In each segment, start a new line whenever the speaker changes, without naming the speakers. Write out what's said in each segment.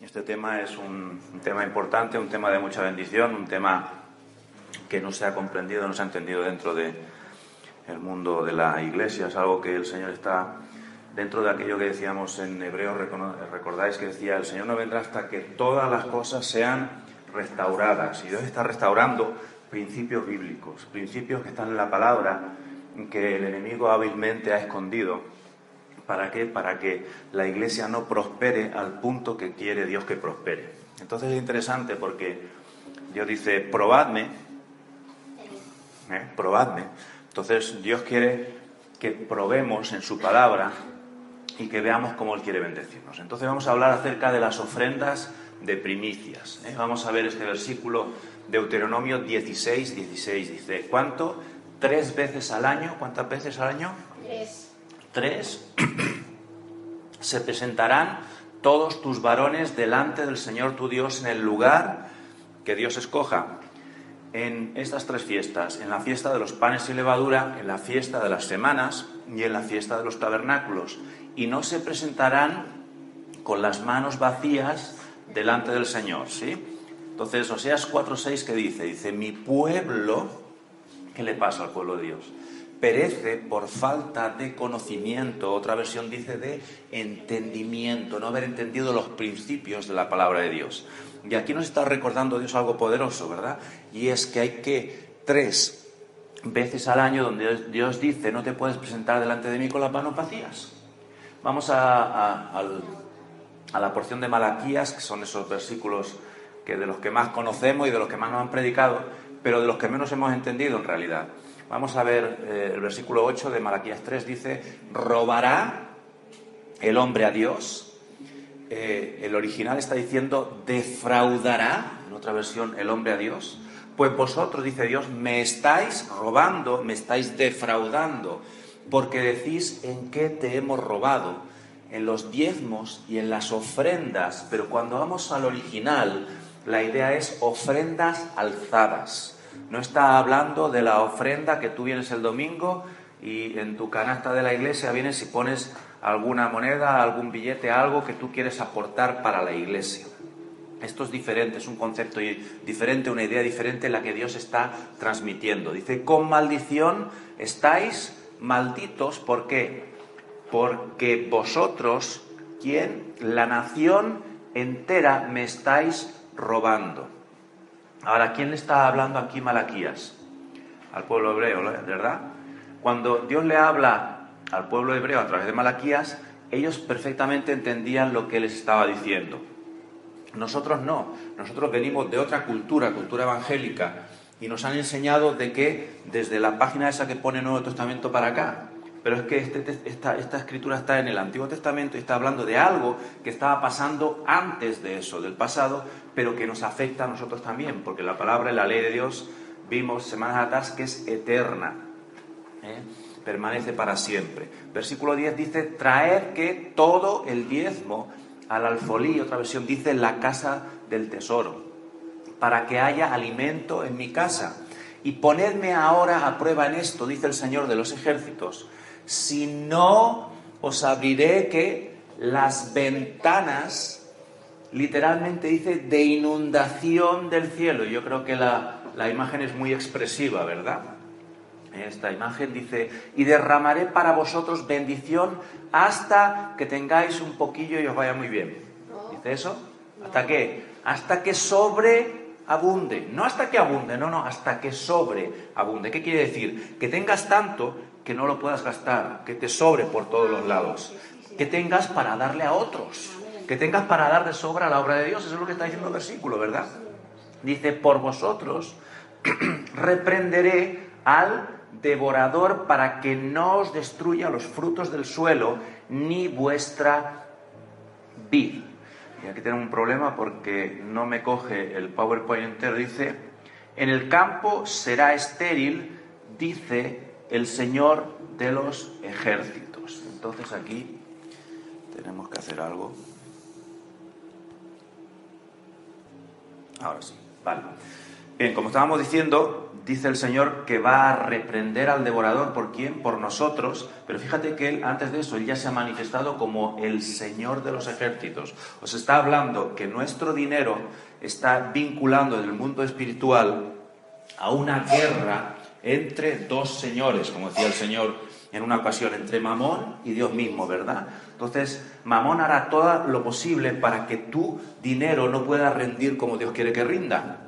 Este tema es un, tema importante, un tema de mucha bendición, un tema que no se ha comprendido, no se ha entendido dentro del mundo de la Iglesia. Es algo que el Señor está dentro de aquello que decíamos en hebreo. Recordáis que decía, el Señor no vendrá hasta que todas las cosas sean restauradas. Y Dios está restaurando principios bíblicos, principios que están en la palabra, que el enemigo hábilmente ha escondido. ¿Para qué? Para que la iglesia no prospere al punto que quiere Dios que prospere. Entonces es interesante porque Dios dice, probadme, ¿eh? probadme. Entonces Dios quiere que probemos en su palabra y que veamos cómo Él quiere bendecirnos. Entonces vamos a hablar acerca de las ofrendas de primicias. ¿eh? Vamos a ver este versículo Deuteronomio 16, 16 dice, ¿cuánto? Tres veces al año. ¿Cuántas veces al año?
Tres.
Tres. Se presentarán todos tus varones delante del Señor tu Dios en el lugar que Dios escoja. En estas tres fiestas, en la fiesta de los panes y levadura, en la fiesta de las semanas y en la fiesta de los tabernáculos. Y no se presentarán con las manos vacías delante del Señor, ¿sí? Entonces, Oseas 4.6 que dice, dice, mi pueblo, ¿qué le pasa al pueblo de Dios? Perece por falta de conocimiento, otra versión dice de entendimiento, no haber entendido los principios de la palabra de Dios. Y aquí nos está recordando Dios algo poderoso, ¿verdad? Y es que hay que tres veces al año donde Dios dice, no te puedes presentar delante de mí con las manos vacías. Vamos a, a la porción de Malaquías, que son esos versículos que de los que más conocemos y de los que más nos han predicado, pero de los que menos hemos entendido en realidad. Vamos a ver eh, el versículo 8 de Malaquías 3, dice, robará el hombre a Dios. Eh, el original está diciendo, defraudará, en otra versión, el hombre a Dios. Pues vosotros, dice Dios, me estáis robando, me estáis defraudando, porque decís en qué te hemos robado, en los diezmos y en las ofrendas, pero cuando vamos al original, la idea es ofrendas alzadas. No está hablando de la ofrenda que tú vienes el domingo y en tu canasta de la iglesia vienes y pones alguna moneda, algún billete, algo que tú quieres aportar para la iglesia. Esto es diferente, es un concepto diferente, una idea diferente en la que Dios está transmitiendo. Dice, con maldición estáis malditos, ¿por qué? Porque vosotros, ¿quién? La nación entera me estáis robando. Ahora, ¿quién le está hablando aquí Malaquías? Al pueblo hebreo, ¿verdad? Cuando Dios le habla al pueblo hebreo a través de Malaquías, ellos perfectamente entendían lo que les estaba diciendo. Nosotros no, nosotros venimos de otra cultura, cultura evangélica, y nos han enseñado de que desde la página esa que pone Nuevo Testamento para acá, pero es que este, esta, esta, escritura está en el Antiguo Testamento y está hablando de algo que estaba pasando antes de eso, del pasado, pero que nos afecta a nosotros también, porque la palabra y la ley de Dios vimos semanas atrás que es eterna, ¿eh? permanece para siempre. Versículo 10 dice, traer que todo el diezmo al alfolí, otra versión dice, la casa del tesoro, para que haya alimento en mi casa. Y ponedme ahora a prueba en esto, dice el Señor de los ejércitos, si no os abriré que las ventanas, literalmente dice, de inundación del cielo. Yo creo que la, imagen es muy expresiva, ¿verdad? Esta imagen dice, y derramaré para vosotros bendición hasta que tengáis un poquillo y os vaya muy bien. ¿Dice eso? ¿Hasta qué? Hasta que sobreabunde. No hasta que abunde, no, no, hasta que sobreabunde. ¿Qué quiere decir? Que tengas tanto que no lo puedas gastar, que te sobre por todos los lados, que tengas para darle a otros, que tengas para dar de sobra a la obra de Dios. Eso es lo que está diciendo el versículo, ¿verdad? Dice, por vosotros reprenderé al devorador para que no os destruya los frutos del suelo ni vuestra vid. Y aquí tengo un problema porque no me coge el PowerPoint entero. Dice, en el campo será estéril, dice el Señor de los ejércitos. Entonces aquí tenemos que hacer algo. Ahora sí, vale. Bien, como estábamos diciendo, dice el Señor que va a reprender al devorador. ¿Por quién? Por nosotros. Pero fíjate que él, antes de eso, él ya se ha manifestado como el Señor de los ejércitos. Os está hablando que nuestro dinero está vinculando en el mundo espiritual a una guerra entre dos señores, como decía el Señor en una ocasión, entre Mamón y Dios mismo, ¿verdad? Entonces, Mamón hará todo lo posible para que tu dinero no pueda rendir como Dios quiere que rinda.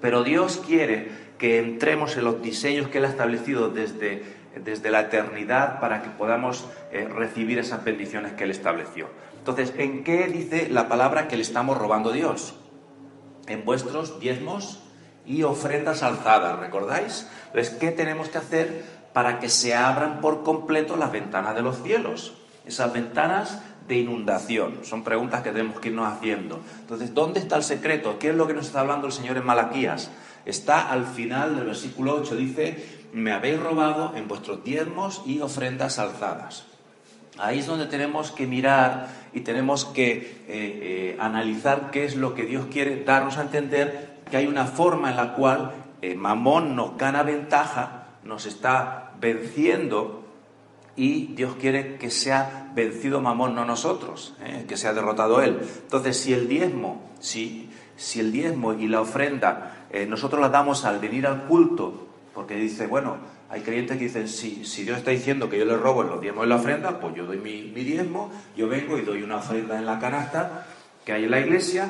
Pero Dios quiere que entremos en los diseños que Él ha establecido desde, desde la eternidad para que podamos eh, recibir esas bendiciones que Él estableció. Entonces, ¿en qué dice la palabra que le estamos robando a Dios? En vuestros diezmos y ofrendas alzadas, ¿recordáis? Entonces, ¿qué tenemos que hacer para que se abran por completo las ventanas de los cielos? Esas ventanas de inundación. Son preguntas que tenemos que irnos haciendo. Entonces, ¿dónde está el secreto? ¿Qué es lo que nos está hablando el Señor en Malaquías? Está al final del versículo 8, dice, me habéis robado en vuestros diezmos y ofrendas alzadas. Ahí es donde tenemos que mirar y tenemos que eh, eh, analizar qué es lo que Dios quiere darnos a entender que hay una forma en la cual eh, Mamón nos gana ventaja, nos está venciendo y Dios quiere que sea vencido Mamón, no nosotros, que sea derrotado Él. Entonces, si el diezmo, si, si el diezmo y la ofrenda nosotros las damos al venir al culto, porque dice, bueno, hay creyentes que dicen, si, si Dios está diciendo que yo le robo en los diezmos y la ofrenda, pues yo doy mi, mi diezmo, yo vengo y doy una ofrenda en la canasta que hay en la iglesia.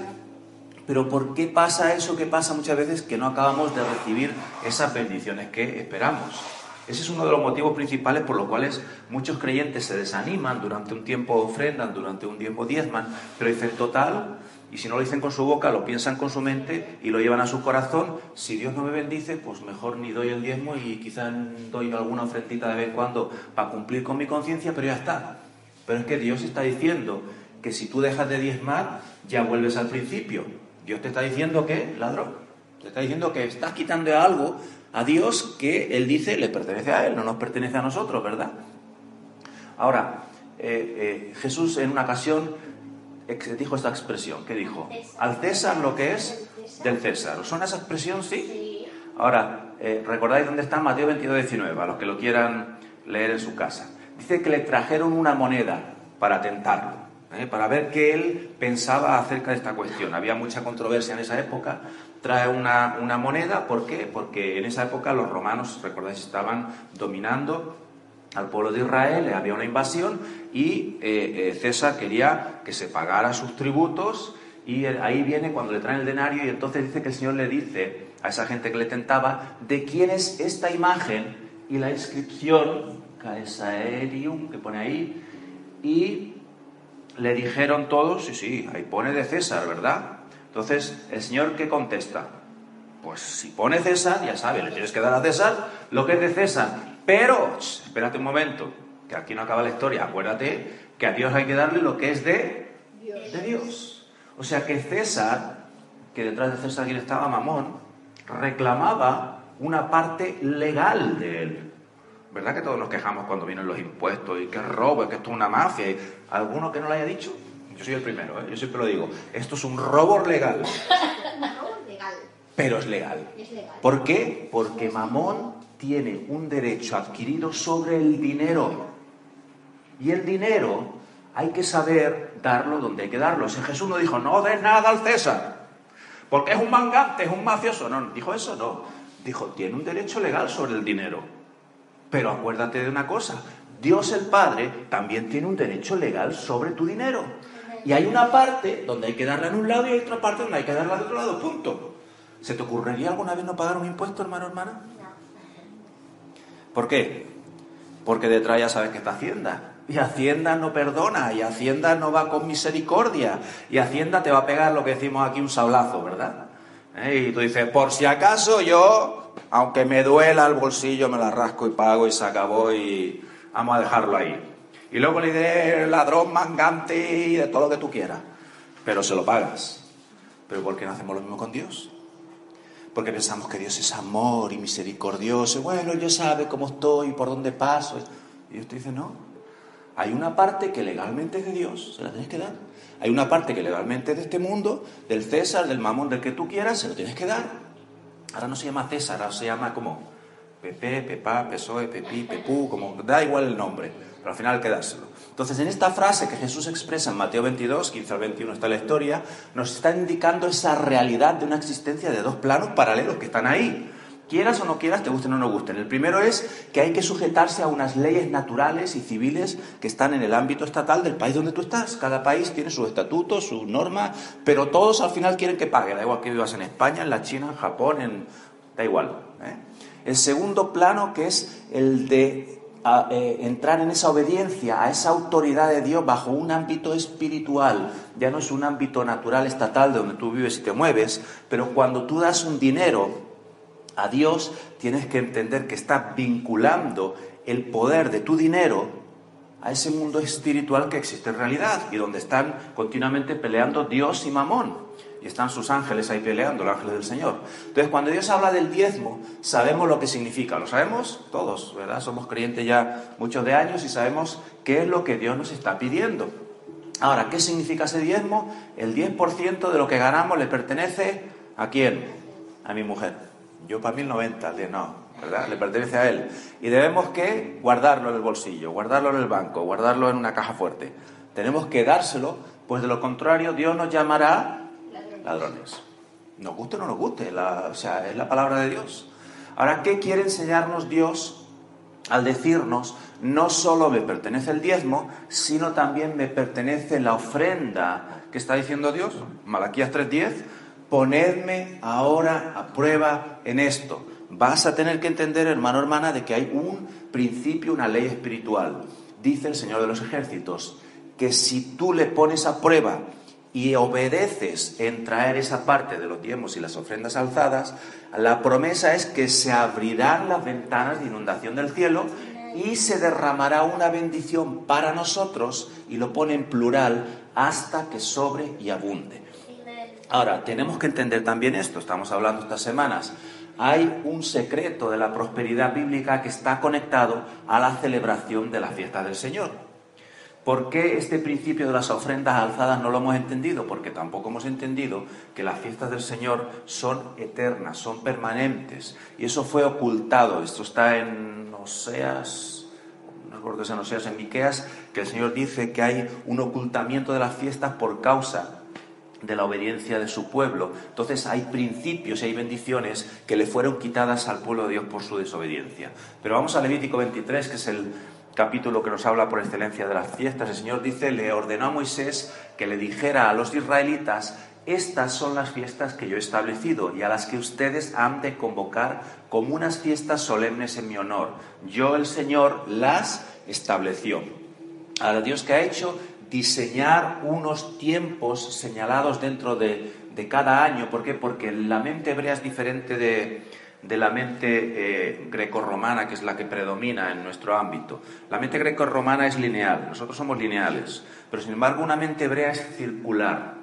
Pero ¿por qué pasa eso que pasa muchas veces que no acabamos de recibir esas bendiciones que esperamos? Ese es uno de los motivos principales por los cuales muchos creyentes se desaniman durante un tiempo ofrendan, durante un tiempo diezman, pero dicen, total, y si no lo dicen con su boca, lo piensan con su mente y lo llevan a su corazón. Si Dios no me bendice, pues mejor ni doy el diezmo y quizás doy alguna ofrendita de vez en cuando para cumplir con mi conciencia, pero ya está. Pero es que Dios está diciendo que si tú dejas de diezmar, ya vuelves al principio. Dios te está diciendo que, ladrón, te está diciendo que estás quitando algo a Dios que Él dice le pertenece a Él, no nos pertenece a nosotros, ¿verdad? Ahora, eh, eh, Jesús en una ocasión dijo esta expresión. ¿Qué dijo? Al César lo que es del César. ¿Os suena esa expresión? Sí. Ahora, eh, ¿recordáis dónde está Mateo 22, 19? A los que lo quieran leer en su casa. Dice que le trajeron una moneda para tentarlo, ¿eh? para ver qué él pensaba acerca de esta cuestión. Había mucha controversia en esa época. Trae una, una moneda, ¿por qué? Porque en esa época los romanos, recordáis, estaban dominando al pueblo de Israel, había una invasión y eh, eh, César quería que se pagara sus tributos y ahí viene cuando le traen el denario y entonces dice que el Señor le dice a esa gente que le tentaba de quién es esta imagen y la inscripción, Caesaerium, que pone ahí, y le dijeron todos, sí, sí, ahí pone de César, ¿verdad? Entonces, ¿el Señor qué contesta? Pues si pone César, ya sabe, le tienes que dar a César lo que es de César. Pero, espérate un momento, que aquí no acaba la historia. Acuérdate que a Dios hay que darle lo que es de Dios. De Dios. O sea que César, que detrás de César quien estaba Mamón, reclamaba una parte legal de él. ¿Verdad que todos nos quejamos cuando vienen los impuestos y que robo, que esto es una mafia? ¿Alguno que no lo haya dicho? Yo soy el primero, ¿eh? yo siempre lo digo. Esto es un robo legal. Pero es legal. ¿Por qué? Porque Mamón tiene un derecho adquirido sobre el dinero. Y el dinero hay que saber darlo donde hay que darlo. Si Jesús no dijo, no des nada al César, porque es un mangante, es un mafioso. No, dijo eso, no. Dijo, tiene un derecho legal sobre el dinero. Pero acuérdate de una cosa, Dios el Padre también tiene un derecho legal sobre tu dinero. Y hay una parte donde hay que darla en un lado y hay otra parte donde hay que darla de otro lado, punto. ¿Se te ocurriría alguna vez no pagar un impuesto, hermano, hermana? ¿Por qué? Porque detrás ya sabes que está Hacienda. Y Hacienda no perdona, y Hacienda no va con misericordia, y Hacienda te va a pegar lo que decimos aquí un sablazo, ¿verdad? Y tú dices, por si acaso yo, aunque me duela el bolsillo, me la rasco y pago y se acabó y vamos a dejarlo ahí. Y luego le diré ladrón, mangante y de todo lo que tú quieras. Pero se lo pagas. Pero ¿por qué no hacemos lo mismo con Dios? porque pensamos que Dios es amor y misericordioso. Bueno, ya sabe cómo estoy, por dónde paso. Y Dios te dice, no. Hay una parte que legalmente es de Dios, se la tienes que dar. Hay una parte que legalmente de este mundo, del César, del mamón, del que tú quieras, se lo tienes que dar. Ahora no se llama César, ahora se llama como Pepe, Pepa, Pesoe, Pepi, Pepú, como da igual el nombre, pero al final hay que dárselo. Entonces, en esta frase que Jesús expresa en Mateo 22, 15 al 21 está la historia, nos está indicando esa realidad de una existencia de dos planos paralelos que están ahí. Quieras o no quieras, te gusten o no gusten. El primero es que hay que sujetarse a unas leyes naturales y civiles que están en el ámbito estatal del país donde tú estás. Cada país tiene sus estatutos, sus normas, pero todos al final quieren que pague. Da igual que vivas en España, en la China, en Japón, en... da igual. ¿eh? El segundo plano que es el de eh, entrar en esa obediencia a esa autoridad de Dios bajo un ámbito espiritual. Ya no es un ámbito natural estatal de donde tú vives y te mueves, pero cuando tú das un dinero a Dios, tienes que entender que está vinculando el poder de tu dinero a ese mundo espiritual que existe en realidad y donde están continuamente peleando Dios y Mamón. Y están sus ángeles ahí peleando, los ángeles del Señor. Entonces, cuando Dios habla del diezmo, sabemos lo que significa. ¿Lo sabemos? Todos, ¿verdad? Somos creyentes ya muchos de años y sabemos qué es lo que Dios nos está pidiendo. Ahora, ¿qué significa ese diezmo? El 10% de lo que ganamos le pertenece a quién? A mi mujer. Yo para 1090, no, ¿verdad? Le pertenece a él. Y debemos que guardarlo en el bolsillo, guardarlo en el banco, guardarlo en una caja fuerte. Tenemos que dárselo, pues de lo contrario Dios nos llamará ladrones. Nos guste o no nos guste, o sea, es la palabra de Dios. Ahora, ¿qué quiere enseñarnos Dios al decirnos, no solo me pertenece el diezmo, sino también me pertenece la ofrenda que está diciendo Dios? Malaquías 3.10 ponedme ahora a prueba en esto. Vas a tener que entender, hermano, hermana, de que hay un principio, una ley espiritual. Dice el Señor de los ejércitos, que si tú le pones a prueba y obedeces en traer esa parte de los diezmos y las ofrendas alzadas, la promesa es que se abrirán las ventanas de inundación del cielo y se derramará una bendición para nosotros, y lo pone en plural, hasta que sobre y abunde. Ahora, tenemos que entender también esto, estamos hablando estas semanas. Hay un secreto de la prosperidad bíblica que está conectado a la celebración de la fiesta del Señor. ¿Por qué este principio de las ofrendas alzadas no lo hemos entendido? Porque tampoco hemos entendido que las fiestas del Señor son eternas, son permanentes. Y eso fue ocultado. Esto está en Oseas, no recuerdo en Oseas, en Miqueas, que el Señor dice que hay un ocultamiento de las fiestas por causa de la obediencia de su pueblo. Entonces hay principios y hay bendiciones que le fueron quitadas al pueblo de Dios por su desobediencia. Pero vamos a Levítico 23, que es el capítulo que nos habla por excelencia de las fiestas. El Señor dice, le ordenó a Moisés que le dijera a los israelitas, estas son las fiestas que yo he establecido y a las que ustedes han de convocar como unas fiestas solemnes en mi honor. Yo, el Señor, las estableció. Ahora, Dios que ha hecho diseñar unos tiempos señalados dentro de, cada año. ¿Por qué? Porque la mente hebrea es diferente de, la mente eh, grecorromana, que es la que predomina en nuestro ámbito. La mente grecorromana es lineal, nosotros somos lineales, pero sin embargo una mente hebrea es circular,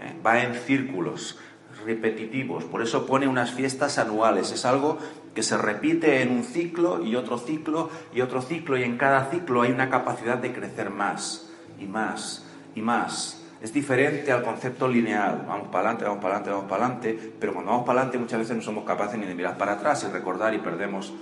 ¿eh? va en círculos repetitivos, por eso pone unas fiestas anuales, es algo que se repite en un ciclo y otro ciclo y otro ciclo y en cada ciclo hay una capacidad de crecer más y más y más. Es diferente al concepto lineal. Vamos para adelante, vamos para adelante, vamos para adelante, pero cuando vamos para adelante muchas veces no somos capaces ni de mirar para atrás y recordar y perdemos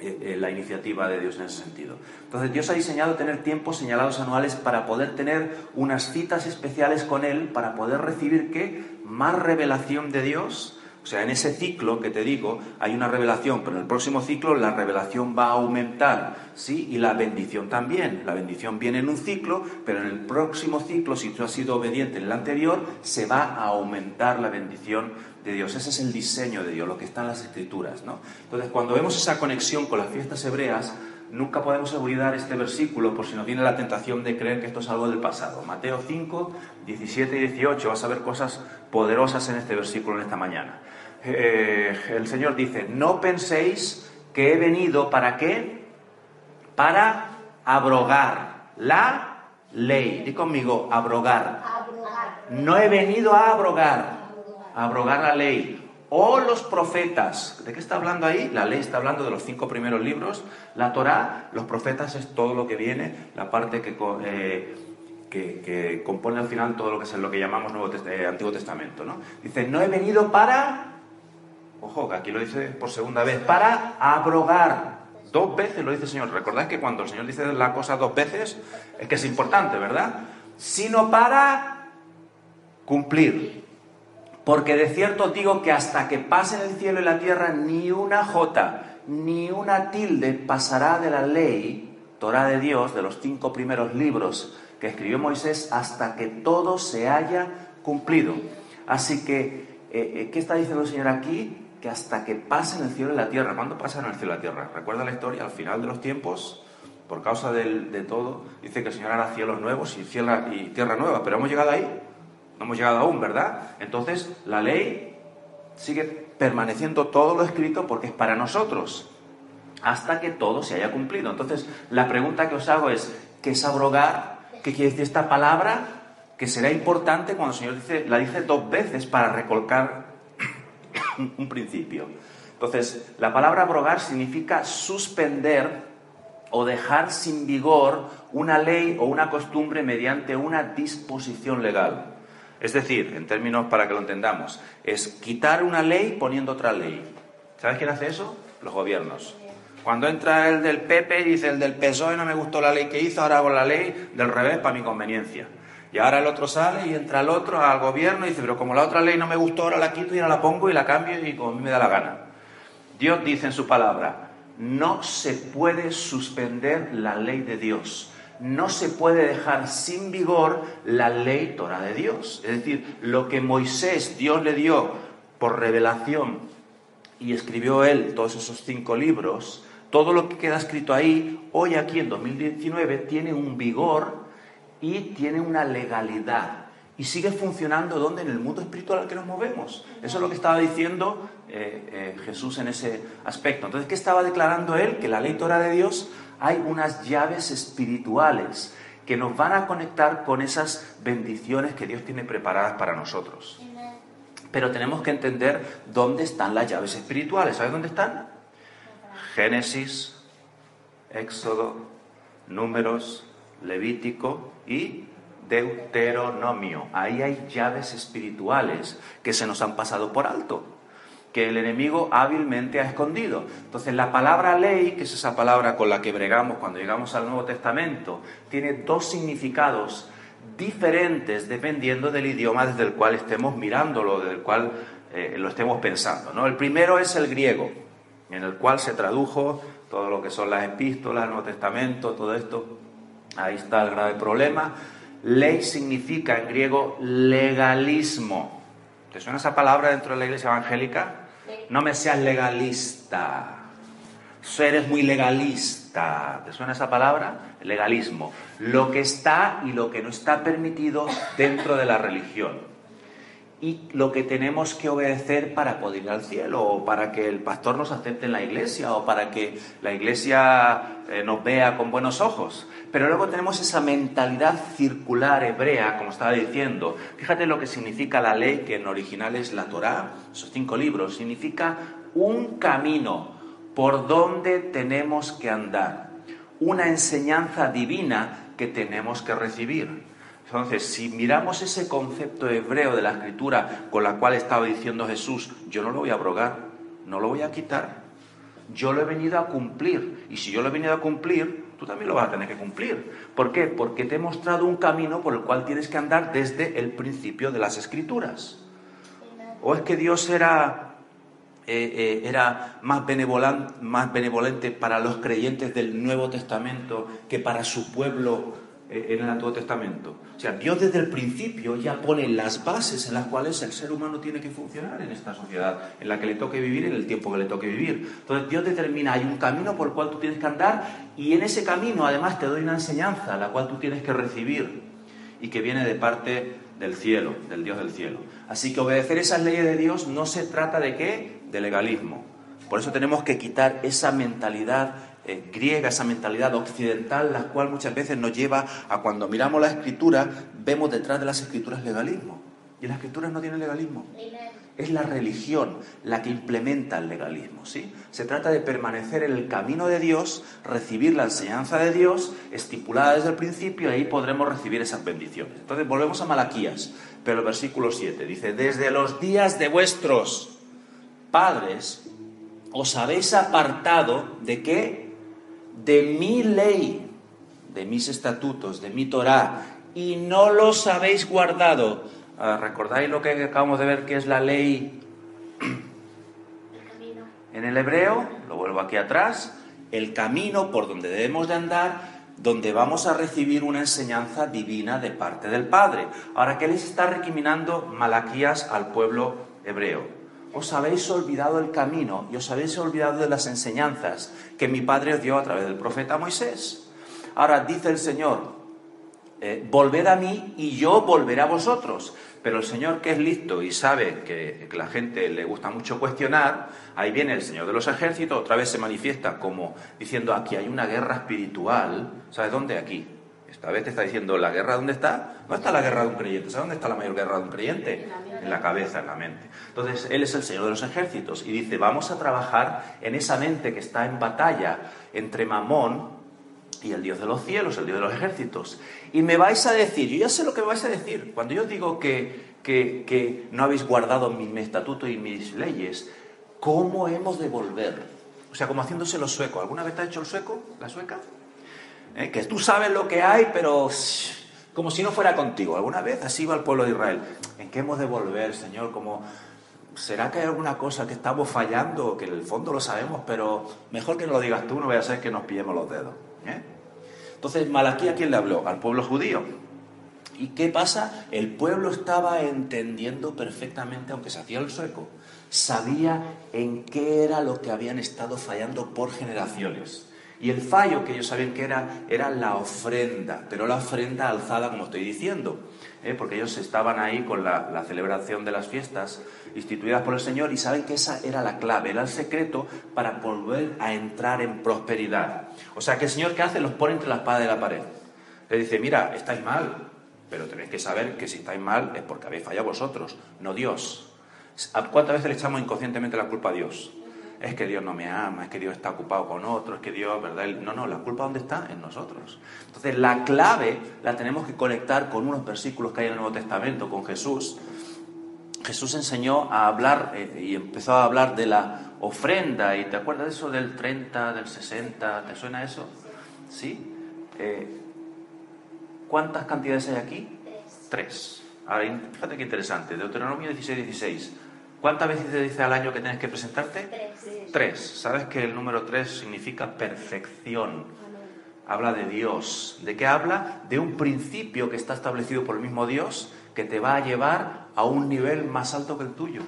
eh, eh, la iniciativa de Dios en ese sentido. Entonces Dios ha diseñado tener tiempos señalados anuales para poder tener unas citas especiales con Él, para poder recibir qué? Más revelación de Dios o sea, en ese ciclo que te digo hay una revelación, pero en el próximo ciclo la revelación va a aumentar, ¿sí? Y la bendición también. La bendición viene en un ciclo, pero en el próximo ciclo, si tú has sido obediente en el anterior, se va a aumentar la bendición de Dios. Ese es el diseño de Dios, lo que está en las escrituras, ¿no? Entonces, cuando vemos esa conexión con las fiestas hebreas, nunca podemos olvidar este versículo por si nos viene la tentación de creer que esto es algo del pasado. Mateo 5, 17 y 18, vas a ver cosas poderosas en este versículo en esta mañana. Eh, el Señor dice, no penséis que he venido para qué? Para abrogar la ley. Di conmigo, abrogar. No he venido a abrogar, a abrogar la ley. O los profetas. ¿De qué está hablando ahí? La ley está hablando de los cinco primeros libros. La Torá, los profetas es todo lo que viene, la parte que, eh, que, compone al final todo lo que es lo que llamamos Nuevo eh, Antiguo Testamento. ¿no? Dice, no he venido para Ojo, que aquí lo dice por segunda vez, para abrogar. Dos veces lo dice el Señor. Recordad que cuando el Señor dice la cosa dos veces, es que es importante, ¿verdad? Sino para cumplir. Porque de cierto os digo que hasta que pasen el cielo y la tierra, ni una jota, ni una tilde pasará de la ley, Torah de Dios, de los cinco primeros libros que escribió Moisés, hasta que todo se haya cumplido. Así que, eh, eh, ¿qué está diciendo el Señor aquí? Que hasta que pasen el cielo y la tierra. ¿Cuándo pasan el cielo y la tierra? ¿Recuerda la historia? Al final de los tiempos, por causa de todo, dice que el Señor hará cielos nuevos y, y tierra nueva. Pero hemos llegado ahí. No hemos llegado aún, ¿verdad? Entonces, la ley sigue permaneciendo todo lo escrito porque es para nosotros, hasta que todo se haya cumplido. Entonces, la pregunta que os hago es, ¿qué es abrogar? ¿Qué quiere decir esta palabra? Que será importante cuando el Señor dice, la dice dos veces para recolcar un principio. Entonces, la palabra abrogar significa suspender o dejar sin vigor una ley o una costumbre mediante una disposición legal. Es decir, en términos para que lo entendamos, es quitar una ley poniendo otra ley. ¿Sabes quién hace eso? Los gobiernos. Cuando entra el del PP y dice el del PSOE no me gustó la ley que hizo, ahora hago la ley del revés para mi conveniencia. Y ahora el otro sale y entra el otro al gobierno y dice, pero como la otra ley no me gustó, ahora la quito y ahora la pongo y la cambio y como a mí me da la gana. Dios dice en su palabra, no se puede suspender la ley de Dios no se puede dejar sin vigor la ley Torah de Dios. Es decir, lo que Moisés, Dios le dio por revelación y escribió él todos esos cinco libros, todo lo que queda escrito ahí, hoy aquí en 2019, tiene un vigor y tiene una legalidad. Y sigue funcionando donde? En el mundo espiritual al que nos movemos. Eso es lo que estaba diciendo eh, eh, Jesús en ese aspecto. Entonces, ¿qué estaba declarando él? Que la ley Torah de Dios hay unas llaves espirituales que nos van a conectar con esas bendiciones que Dios tiene preparadas para nosotros. Pero tenemos que entender dónde están las llaves espirituales. ¿Sabes dónde están? Génesis, Éxodo, Números, Levítico y Deuteronomio. Ahí hay llaves espirituales que se nos han pasado por alto que el enemigo hábilmente ha escondido. Entonces la palabra ley, que es esa palabra con la que bregamos cuando llegamos al Nuevo Testamento, tiene dos significados diferentes dependiendo del idioma desde el cual estemos mirándolo, desde el cual eh, lo estemos pensando. ¿no? El primero es el griego, en el cual se tradujo todo lo que son las epístolas, el Nuevo Testamento, todo esto. Ahí está el grave problema. Ley significa en griego legalismo. ¿Te suena esa palabra dentro de la iglesia evangélica? No me seas legalista. Eres muy legalista. ¿Te suena esa palabra? Legalismo. Lo que está y lo que no está permitido dentro de la religión. Y lo que tenemos que obedecer para poder ir al cielo, o para que el pastor nos acepte en la iglesia, o para que la iglesia eh, nos vea con buenos ojos. Pero luego tenemos esa mentalidad circular hebrea, como estaba diciendo. Fíjate lo que significa la ley, que en original es la Torá, esos cinco libros. Significa un camino por donde tenemos que andar, una enseñanza divina que tenemos que recibir. Entonces, si miramos ese concepto hebreo de la escritura con la cual estaba diciendo Jesús, yo no lo voy a abrogar, no lo voy a quitar, yo lo he venido a cumplir. Y si yo lo he venido a cumplir, tú también lo vas a tener que cumplir. ¿Por qué? Porque te he mostrado un camino por el cual tienes que andar desde el principio de las escrituras. ¿O es que Dios era, eh, eh, era más, más benevolente para los creyentes del Nuevo Testamento que para su pueblo en el Antiguo Testamento. O sea, Dios desde el principio ya pone las bases en las cuales el ser humano tiene que funcionar en esta sociedad, en la que le toque vivir en el tiempo que le toque vivir. Entonces Dios determina, hay un camino por el cual tú tienes que andar y en ese camino además te doy una enseñanza, la cual tú tienes que recibir y que viene de parte del cielo, del Dios del cielo. Así que obedecer esas leyes de Dios no se trata de qué? De legalismo. Por eso tenemos que quitar esa mentalidad eh, griega, esa mentalidad occidental, la cual muchas veces nos lleva a cuando miramos la escritura, vemos detrás de las escrituras legalismo. Y las escrituras no tienen legalismo. Es la religión la que implementa el legalismo. ¿sí? Se trata de permanecer en el camino de Dios, recibir la enseñanza de Dios, estipulada desde el principio, y ahí podremos recibir esas bendiciones. Entonces volvemos a Malaquías, pero el versículo 7 dice, desde los días de vuestros padres, os habéis apartado de qué? De mi ley, de mis estatutos, de mi Torah, y no los habéis guardado. Ah, ¿Recordáis lo que acabamos de ver que es la ley en el hebreo? Lo vuelvo aquí atrás. El camino por donde debemos de andar, donde vamos a recibir una enseñanza divina de parte del Padre. Ahora, ¿qué les está recriminando Malaquías al pueblo hebreo? Os habéis olvidado el camino y os habéis olvidado de las enseñanzas que mi Padre os dio a través del profeta Moisés. Ahora dice el Señor, eh, volved a mí y yo volveré a vosotros. Pero el Señor que es listo y sabe que, que, la gente le gusta mucho cuestionar, ahí viene el Señor de los ejércitos, otra vez se manifiesta como diciendo, aquí hay una guerra espiritual. ¿Sabes dónde? Aquí. Esta vez te está diciendo, ¿la guerra dónde está? No está la guerra de un creyente. ¿Sabes dónde está la mayor guerra de un creyente? En la cabeza, en la mente. Entonces, Él es el Señor de los ejércitos y dice, vamos a trabajar en esa mente que está en batalla entre Mamón y el Dios de los cielos, el Dios de los ejércitos. Y me vais a decir, yo ya sé lo que me vais a decir, cuando yo digo que, que, que no habéis guardado mi estatuto y mis leyes, ¿cómo hemos de volver? O sea, como haciéndose los suecos. ¿Alguna vez te ha hecho el sueco, la sueca? ¿Eh? que tú sabes lo que hay, pero como si no fuera contigo. ¿Alguna vez así va el pueblo de Israel? ¿En qué hemos de volver, Señor? Como, ¿Será que hay alguna cosa que estamos fallando, que en el fondo lo sabemos, pero mejor que no lo digas tú, no voy a ser que nos pillemos los dedos? ¿eh? Entonces, Malaquía, ¿a quién le habló? Al pueblo judío. ¿Y qué pasa? El pueblo estaba entendiendo perfectamente, aunque se hacía el sueco, sabía en qué era lo que habían estado fallando por generaciones. Y el fallo que ellos sabían que era, era la ofrenda, pero la ofrenda alzada, como estoy diciendo, ¿eh? porque ellos estaban ahí con la, celebración de las fiestas instituidas por el Señor y saben que esa era la clave, era el secreto para volver a entrar en prosperidad. O sea que el Señor, ¿qué hace? Los pone entre la espada y la pared. Le dice, mira, estáis mal, pero tenéis que saber que si estáis mal es porque habéis fallado vosotros, no Dios. ¿Cuántas veces le echamos inconscientemente la culpa a Dios? Es que Dios no me ama, es que Dios está ocupado con otro, es que Dios, ¿verdad? No, no, la culpa ¿dónde está? En nosotros. Entonces, la clave la tenemos que conectar con unos versículos que hay en el Nuevo Testamento, con Jesús. Jesús enseñó a hablar eh, y empezó a hablar de la ofrenda, y ¿te acuerdas de eso del 30, del 60? ¿Te suena eso? ¿Sí? Eh, ¿Cuántas cantidades hay aquí? Tres. Tres. Ahora, fíjate qué interesante. Deuteronomio 16, 16. ¿Cuántas veces te dice al año que tienes que presentarte?
Tres.
Tres. ¿Sabes que el número tres significa perfección? Habla de Dios. ¿De qué habla? De un principio que está establecido por el mismo Dios que te va a llevar a un nivel más alto que el tuyo.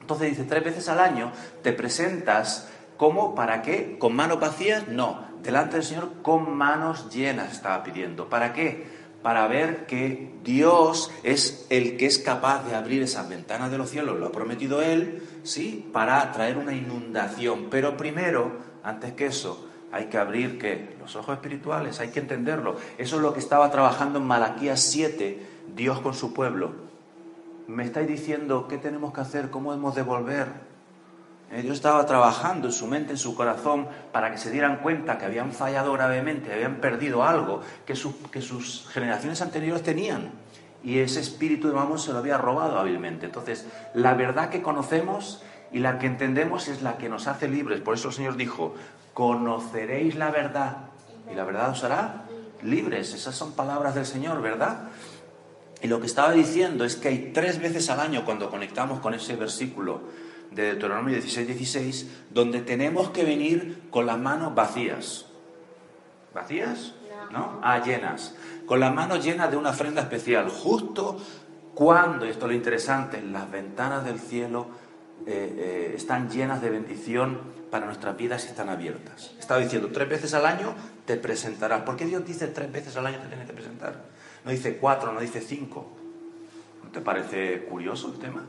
Entonces dice, tres veces al año te presentas como, ¿para qué? ¿Con manos vacías? No. Delante del Señor con manos llenas estaba pidiendo. ¿Para qué? Para ver que Dios es el que es capaz de abrir esas ventanas de los cielos, lo ha prometido Él, ¿sí? Para traer una inundación. Pero primero, antes que eso, hay que abrir ¿qué? los ojos espirituales, hay que entenderlo. Eso es lo que estaba trabajando en Malaquías 7, Dios con su pueblo. Me estáis diciendo qué tenemos que hacer, cómo hemos de volver. Eh, Dios estaba trabajando en su mente, en su corazón, para que se dieran cuenta que habían fallado gravemente, habían perdido algo que, que sus generaciones anteriores tenían. Y ese espíritu de Mamón se lo había robado hábilmente. Entonces, la verdad que conocemos y la que entendemos es la que nos hace libres. Por eso el Señor dijo, conoceréis la verdad y la verdad os hará libres. Esas son palabras del Señor, ¿verdad? Y lo que estaba diciendo es que hay tres veces al año cuando conectamos con ese versículo de Deuteronomio 16, 16, donde tenemos que venir con las manos vacías. ¿Vacías? ¿No? Ah, llenas. Con las manos llenas de una ofrenda especial, justo cuando, esto es lo interesante, las ventanas del cielo eh, eh, están llenas de bendición para nuestras vidas y están abiertas. Estaba diciendo, tres veces al año te presentarás. ¿Por qué Dios dice tres veces al año te tienes que presentar? No dice cuatro, no dice cinco. ¿No te parece curioso el tema?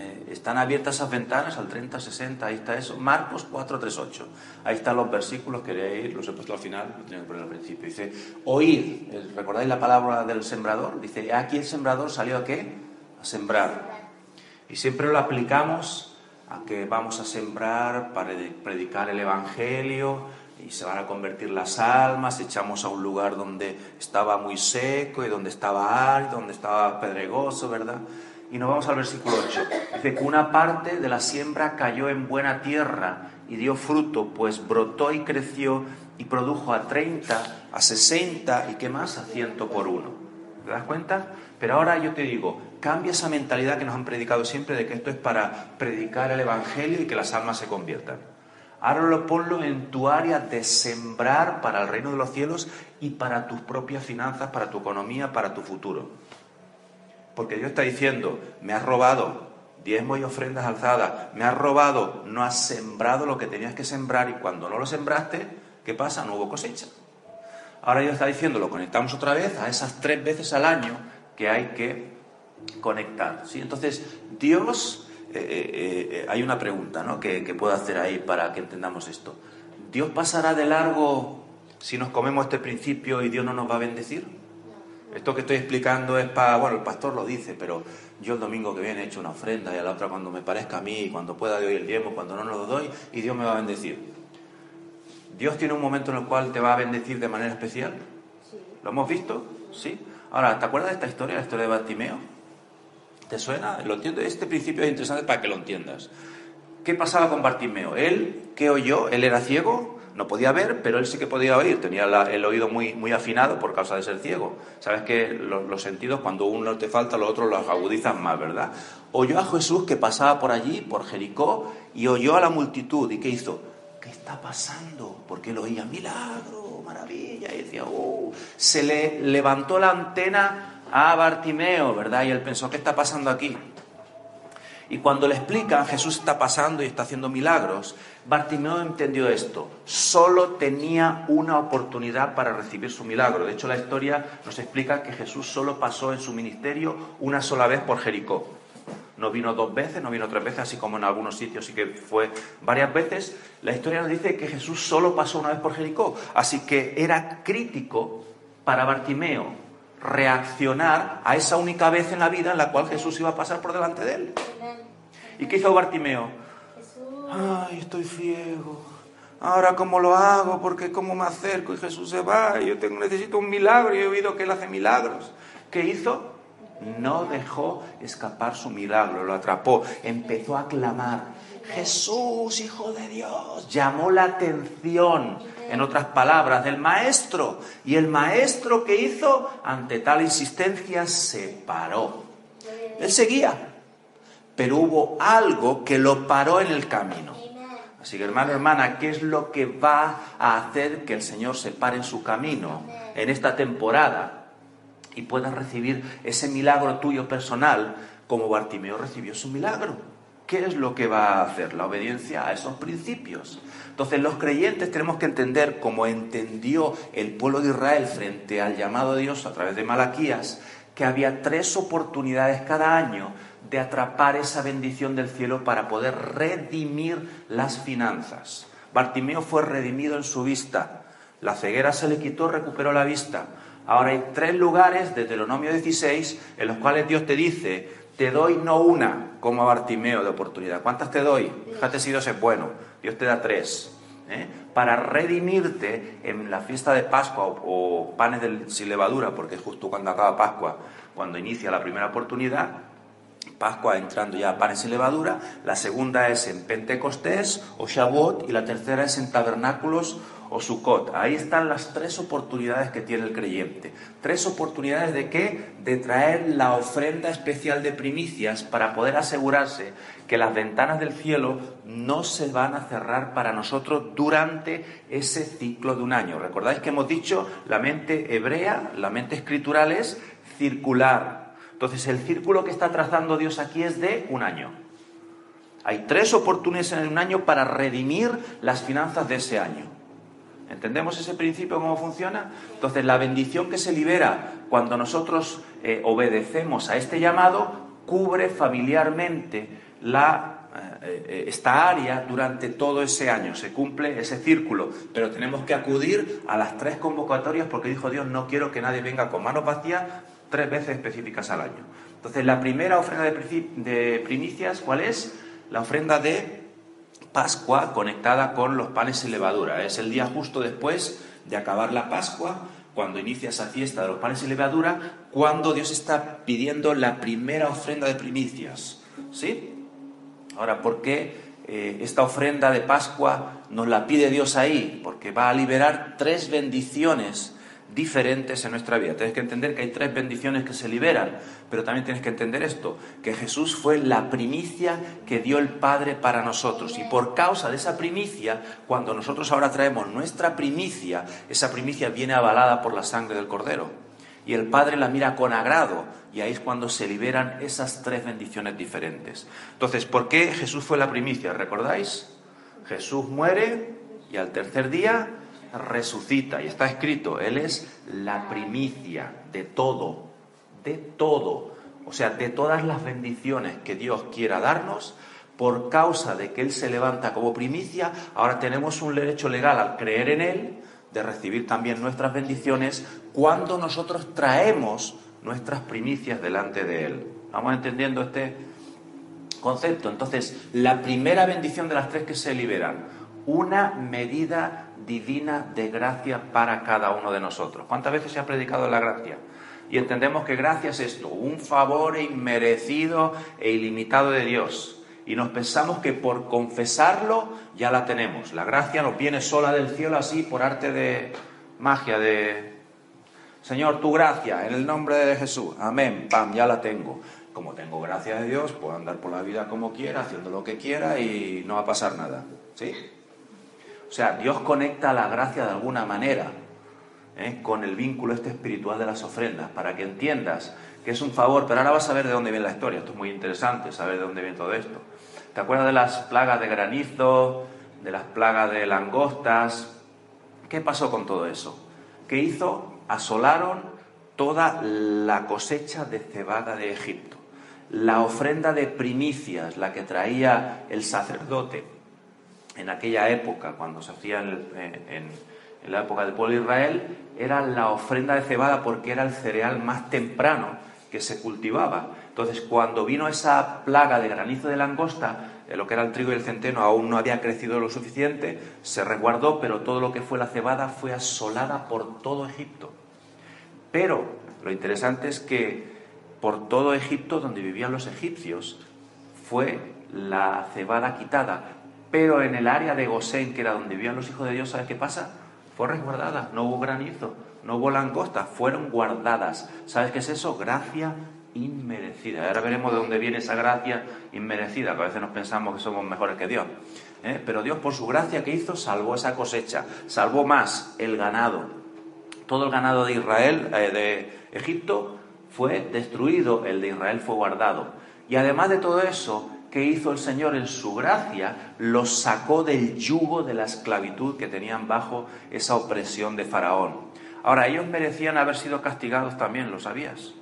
¿Eh? Están abiertas esas ventanas al 30, 60, ahí está eso. Marcos 4, 3, 8. Ahí están los versículos, quería ir, los he puesto al final, lo tenía que poner al principio. Dice, oír, ¿recordáis la palabra del sembrador? Dice, aquí el sembrador salió a qué? A sembrar. Y siempre lo aplicamos a que vamos a sembrar para predicar el Evangelio y se van a convertir las almas, echamos a un lugar donde estaba muy seco y donde estaba árido, donde estaba pedregoso, ¿verdad? Y nos vamos al versículo 8. Dice que una parte de la siembra cayó en buena tierra y dio fruto, pues brotó y creció y produjo a 30, a 60 y qué más, a 100 por uno. ¿Te das cuenta? Pero ahora yo te digo, cambia esa mentalidad que nos han predicado siempre de que esto es para predicar el Evangelio y que las almas se conviertan. Ahora lo ponlo en tu área de sembrar para el reino de los cielos y para tus propias finanzas, para tu economía, para tu futuro. Porque Dios está diciendo, me has robado diezmo y ofrendas alzadas, me has robado, no has sembrado lo que tenías que sembrar y cuando no lo sembraste, ¿qué pasa? No hubo cosecha. Ahora Dios está diciendo, lo conectamos otra vez a esas tres veces al año que hay que conectar. ¿sí? Entonces, Dios, eh, eh, eh, hay una pregunta ¿no? que, que puedo hacer ahí para que entendamos esto. ¿Dios pasará de largo si nos comemos este principio y Dios no nos va a bendecir? Esto que estoy explicando es para, bueno, el pastor lo dice, pero yo el domingo que viene he hecho una ofrenda y a la otra cuando me parezca a mí, cuando pueda doy el diezmo, cuando no lo doy y Dios me va a bendecir. Dios tiene un momento en el cual te va a bendecir de manera especial. ¿Lo hemos visto? Sí. Ahora, ¿te acuerdas de esta historia, la historia de Bartimeo? ¿Te suena? Lo entiendo. Este principio es interesante para que lo entiendas. ¿Qué pasaba con Bartimeo? Él, ¿qué oyó? Él era ciego, no podía ver, pero él sí que podía oír, tenía el oído muy, muy afinado por causa de ser ciego. Sabes que los, sentidos, cuando uno te falta, los otros los agudizan más, ¿verdad? Oyó a Jesús que pasaba por allí, por Jericó, y oyó a la multitud. ¿Y qué hizo? ¿Qué está pasando? Porque él oía milagro, maravilla, y decía, oh, se le levantó la antena a Bartimeo, ¿verdad? Y él pensó, ¿qué está pasando aquí? Y cuando le explican, Jesús está pasando y está haciendo milagros, Bartimeo entendió esto. Solo tenía una oportunidad para recibir su milagro. De hecho, la historia nos explica que Jesús solo pasó en su ministerio una sola vez por Jericó. No vino dos veces, no vino tres veces, así como en algunos sitios sí que fue varias veces. La historia nos dice que Jesús solo pasó una vez por Jericó. Así que era crítico para Bartimeo reaccionar a esa única vez en la vida en la cual Jesús iba a pasar por delante de él. ¿Y qué hizo Bartimeo? Ay, estoy ciego. Ahora, ¿cómo lo hago? Porque ¿cómo me acerco? Y Jesús se va, y yo tengo, necesito un milagro, y he oído que Él hace milagros. ¿Qué hizo? No dejó escapar su milagro, lo atrapó, empezó a clamar, Jesús, Hijo de Dios, llamó la atención, en otras palabras, del maestro. Y el maestro que hizo, ante tal insistencia, se paró. Él seguía, pero hubo algo que lo paró en el camino. Así que hermano, hermana, ¿qué es lo que va a hacer que el Señor se pare en su camino en esta temporada y puedas recibir ese milagro tuyo personal como Bartimeo recibió su milagro? ¿Qué es lo que va a hacer? La obediencia a esos principios. Entonces los creyentes tenemos que entender, como entendió el pueblo de Israel frente al llamado de Dios a través de Malaquías, que había tres oportunidades cada año de atrapar esa bendición del cielo para poder redimir las finanzas. Bartimeo fue redimido en su vista. La ceguera se le quitó, recuperó la vista. Ahora hay tres lugares de Deuteronomio 16 en los cuales Dios te dice, te doy no una como a Bartimeo de oportunidad. ¿Cuántas te doy? Fíjate si Dios es bueno. Dios te da tres. ¿eh? Para redimirte en la fiesta de Pascua o, panes sin levadura, porque es justo cuando acaba Pascua, cuando inicia la primera oportunidad, Pascua entrando ya panes y levadura, la segunda es en Pentecostés o Shavuot y la tercera es en tabernáculos o Sukkot. Ahí están las tres oportunidades que tiene el creyente. Tres oportunidades de qué? De traer la ofrenda especial de primicias para poder asegurarse que las ventanas del cielo no se van a cerrar para nosotros durante ese ciclo de un año. Recordáis que hemos dicho la mente hebrea, la mente escritural es circular, entonces el círculo que está trazando Dios aquí es de un año. Hay tres oportunidades en un año para redimir las finanzas de ese año. ¿Entendemos ese principio cómo funciona? Entonces la bendición que se libera cuando nosotros eh, obedecemos a este llamado cubre familiarmente la, eh, eh, esta área durante todo ese año. Se cumple ese círculo, pero tenemos que acudir a las tres convocatorias porque dijo Dios, no quiero que nadie venga con manos vacías tres veces específicas al año. Entonces, la primera ofrenda de primicias, ¿cuál es? La ofrenda de Pascua conectada con los panes y levadura. Es el día justo después de acabar la Pascua, cuando inicia esa fiesta de los panes y levadura, cuando Dios está pidiendo la primera ofrenda de primicias. ¿Sí? Ahora, ¿por qué eh, esta ofrenda de Pascua nos la pide Dios ahí? Porque va a liberar tres bendiciones diferentes en nuestra vida. Tienes que entender que hay tres bendiciones que se liberan, pero también tienes que entender esto, que Jesús fue la primicia que dio el Padre para nosotros. Y por causa de esa primicia, cuando nosotros ahora traemos nuestra primicia, esa primicia viene avalada por la sangre del Cordero. Y el Padre la mira con agrado, y ahí es cuando se liberan esas tres bendiciones diferentes. Entonces, ¿por qué Jesús fue la primicia? ¿Recordáis? Jesús muere y al tercer día resucita y está escrito, Él es la primicia de todo, de todo, o sea, de todas las bendiciones que Dios quiera darnos, por causa de que Él se levanta como primicia, ahora tenemos un derecho legal al creer en Él de recibir también nuestras bendiciones cuando nosotros traemos nuestras primicias delante de Él. ¿Vamos entendiendo este concepto? Entonces, la primera bendición de las tres que se liberan, una medida divina de gracia para cada uno de nosotros. ¿Cuántas veces se ha predicado la gracia? Y entendemos que gracia es esto, un favor inmerecido e ilimitado de Dios. Y nos pensamos que por confesarlo ya la tenemos. La gracia nos viene sola del cielo así por arte de magia, de Señor, tu gracia, en el nombre de Jesús. Amén, pam, ya la tengo. Como tengo gracia de Dios, puedo andar por la vida como quiera, haciendo lo que quiera y no va a pasar nada. ¿Sí? O sea, Dios conecta la gracia de alguna manera ¿eh? con el vínculo este espiritual de las ofrendas, para que entiendas que es un favor, pero ahora vas a ver de dónde viene la historia. Esto es muy interesante, saber de dónde viene todo esto. ¿Te acuerdas de las plagas de granizo, de las plagas de langostas? ¿Qué pasó con todo eso? ¿Qué hizo? Asolaron toda la cosecha de cebada de Egipto. La ofrenda de primicias, la que traía el sacerdote, en aquella época, cuando se hacía en, la época del pueblo de Israel, era la ofrenda de cebada porque era el cereal más temprano que se cultivaba. Entonces, cuando vino esa plaga de granizo de langosta, eh, lo que era el trigo y el centeno aún no había crecido lo suficiente, se resguardó, pero todo lo que fue la cebada fue asolada por todo Egipto. Pero lo interesante es que por todo Egipto, donde vivían los egipcios, fue la cebada quitada, pero en el área de Gosén, que era donde vivían los hijos de Dios, ¿sabes qué pasa? Fue resguardada, no hubo granizo, no hubo langosta, fueron guardadas. ¿Sabes qué es eso? Gracia inmerecida. Ahora veremos de dónde viene esa gracia inmerecida, que a veces nos pensamos que somos mejores que Dios. ¿eh? Pero Dios, por su gracia que hizo, salvó esa cosecha, salvó más el ganado. Todo el ganado de Israel, eh, de Egipto, fue destruido, el de Israel fue guardado. Y además de todo eso, que hizo el Señor en su gracia, los sacó del yugo de la esclavitud que tenían bajo esa opresión de Faraón. Ahora, ellos merecían haber sido castigados también, ¿lo sabías?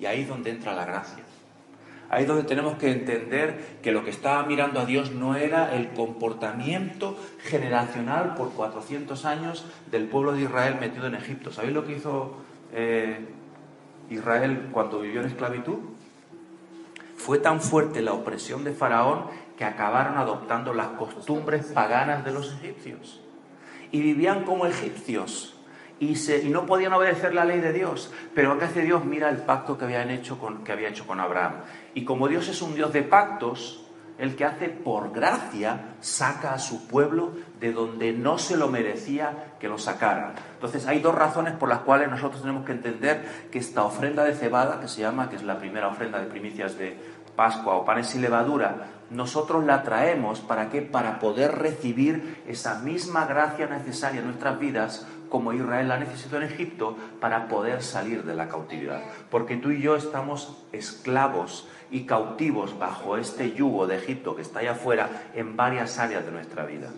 Y ahí es donde entra la gracia. Ahí es donde tenemos que entender que lo que estaba mirando a Dios no era el comportamiento generacional por 400 años del pueblo de Israel metido en Egipto. ¿Sabéis lo que hizo eh, Israel cuando vivió en esclavitud? Fue tan fuerte la opresión de Faraón que acabaron adoptando las costumbres paganas de los egipcios. Y vivían como egipcios. Y, no podían obedecer la ley de Dios. Pero ¿qué hace Dios? Mira el pacto que, habían hecho que había hecho con Abraham. Y como Dios es un Dios de pactos, el que hace por gracia saca a su pueblo de donde no se lo merecía que lo sacara. Entonces hay dos razones por las cuales nosotros tenemos que entender que esta ofrenda de cebada, que se llama, que es la primera ofrenda de primicias de, Pascua o panes y levadura, nosotros la traemos para qué? Para poder recibir esa misma gracia necesaria en nuestras vidas como Israel la necesitó en Egipto para poder salir de la cautividad. Porque tú y yo estamos esclavos y cautivos bajo este yugo de Egipto que está allá afuera en varias áreas de nuestra vida.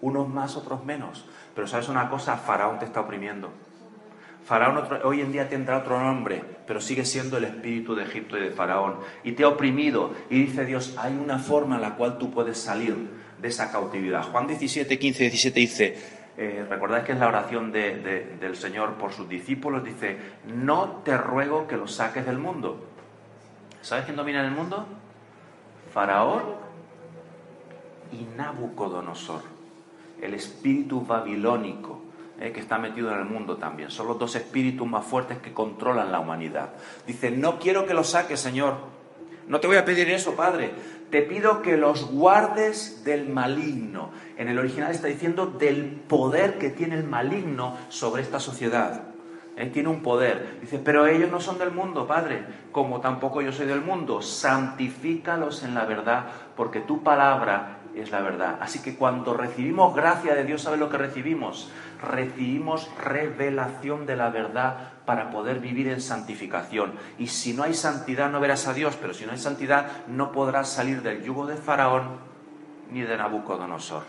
Unos más, otros menos. Pero sabes una cosa, Faraón te está oprimiendo. Faraón hoy en día tendrá otro nombre, pero sigue siendo el espíritu de Egipto y de Faraón. Y te ha oprimido. Y dice Dios, hay una forma en la cual tú puedes salir de esa cautividad. Juan 17, 15, 17 dice, eh, recordáis que es la oración del Señor por sus discípulos, dice, no te ruego que los saques del mundo. ¿Sabes quién domina en el mundo? Faraón y Nabucodonosor, el espíritu babilónico eh, que está metido en el mundo también. Son los dos espíritus más fuertes que controlan la humanidad. Dice, no quiero que los saques, Señor. No te voy a pedir eso, Padre. Te pido que los guardes del maligno. En el original está diciendo del poder que tiene el maligno sobre esta sociedad. Él tiene un poder. Dice, pero ellos no son del mundo, Padre, como tampoco yo soy del mundo. Santifícalos en la verdad, porque tu palabra es la verdad. Así que cuando recibimos gracia de Dios, ¿sabe lo que recibimos? Recibimos revelación de la verdad para poder vivir en santificación. Y si no hay santidad, no verás a Dios, pero si no hay santidad, no podrás salir del yugo de Faraón ni de Nabucodonosor.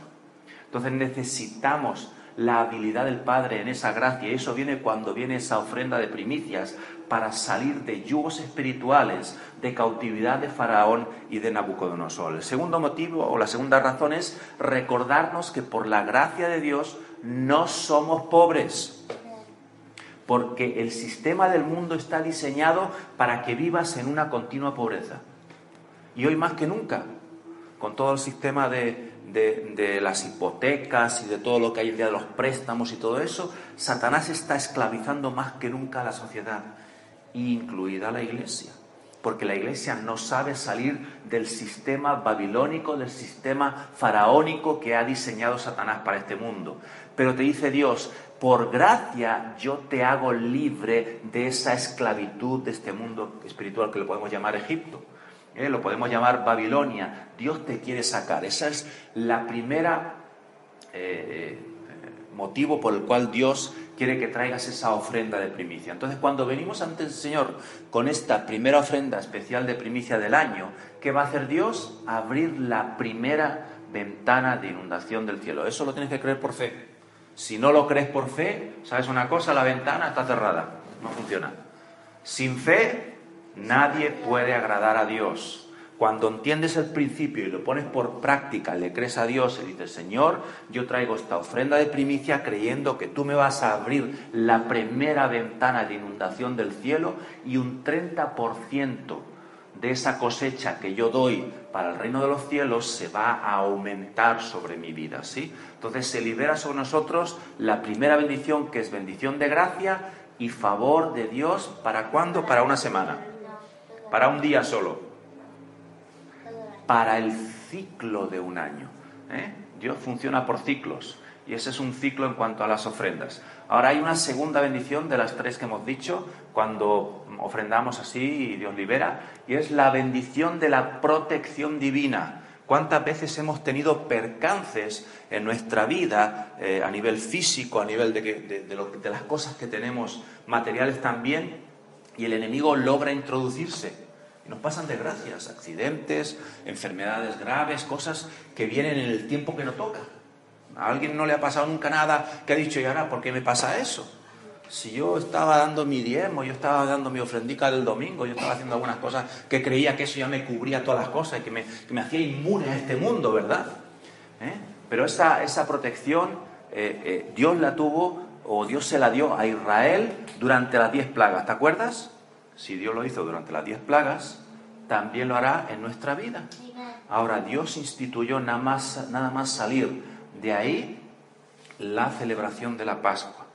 Entonces necesitamos la habilidad del Padre en esa gracia. Eso viene cuando viene esa ofrenda de primicias para salir de yugos espirituales, de cautividad de Faraón y de Nabucodonosor. El segundo motivo o la segunda razón es recordarnos que por la gracia de Dios no somos pobres. Porque el sistema del mundo está diseñado para que vivas en una continua pobreza. Y hoy más que nunca, con todo el sistema de, de, las hipotecas y de todo lo que hay el día de los préstamos y todo eso, Satanás está esclavizando más que nunca a la sociedad, incluida la iglesia. Porque la iglesia no sabe salir del sistema babilónico, del sistema faraónico que ha diseñado Satanás para este mundo. Pero te dice Dios, por gracia yo te hago libre de esa esclavitud de este mundo espiritual que le podemos llamar Egipto. ¿Eh? lo podemos llamar Babilonia, Dios te quiere sacar. Esa es la primera eh, motivo por el cual Dios quiere que traigas esa ofrenda de primicia. Entonces, cuando venimos ante el Señor con esta primera ofrenda especial de primicia del año, ¿qué va a hacer Dios? Abrir la primera ventana de inundación del cielo. Eso lo tienes que creer por fe. Si no lo crees por fe, ¿sabes una cosa? La ventana está cerrada, no funciona. Sin fe Nadie puede agradar a Dios. Cuando entiendes el principio y lo pones por práctica, le crees a Dios y dices, Señor, yo traigo esta ofrenda de primicia creyendo que tú me vas a abrir la primera ventana de inundación del cielo y un 30% de esa cosecha que yo doy para el reino de los cielos se va a aumentar sobre mi vida, ¿sí? Entonces se libera sobre nosotros la primera bendición que es bendición de gracia y favor de Dios, ¿para cuándo? Para una semana para un día solo, para el ciclo de un año. ¿eh? Dios funciona por ciclos y ese es un ciclo en cuanto a las ofrendas. Ahora hay una segunda bendición de las tres que hemos dicho cuando ofrendamos así y Dios libera, y es la bendición de la protección divina. ¿Cuántas veces hemos tenido percances en nuestra vida eh, a nivel físico, a nivel de, de las cosas que tenemos materiales también, y el enemigo logra introducirse nos pasan desgracias, accidentes, enfermedades graves, cosas que vienen en el tiempo que no toca. A alguien no le ha pasado nunca nada que ha dicho, y ahora, ¿por qué me pasa eso? Si yo estaba dando mi diezmo, yo estaba dando mi ofrendica del domingo, yo estaba haciendo algunas cosas que creía que eso ya me cubría todas las cosas y que me, hacía inmune a este mundo, ¿verdad? ¿Eh? Pero esa, esa protección eh, eh, Dios la tuvo o Dios se la dio a Israel durante las diez plagas, ¿te acuerdas? Si Dios lo hizo durante las diez plagas, también lo hará en nuestra vida. Ahora, Dios instituyó nada más, nada más salir de ahí la celebración de la Pascua.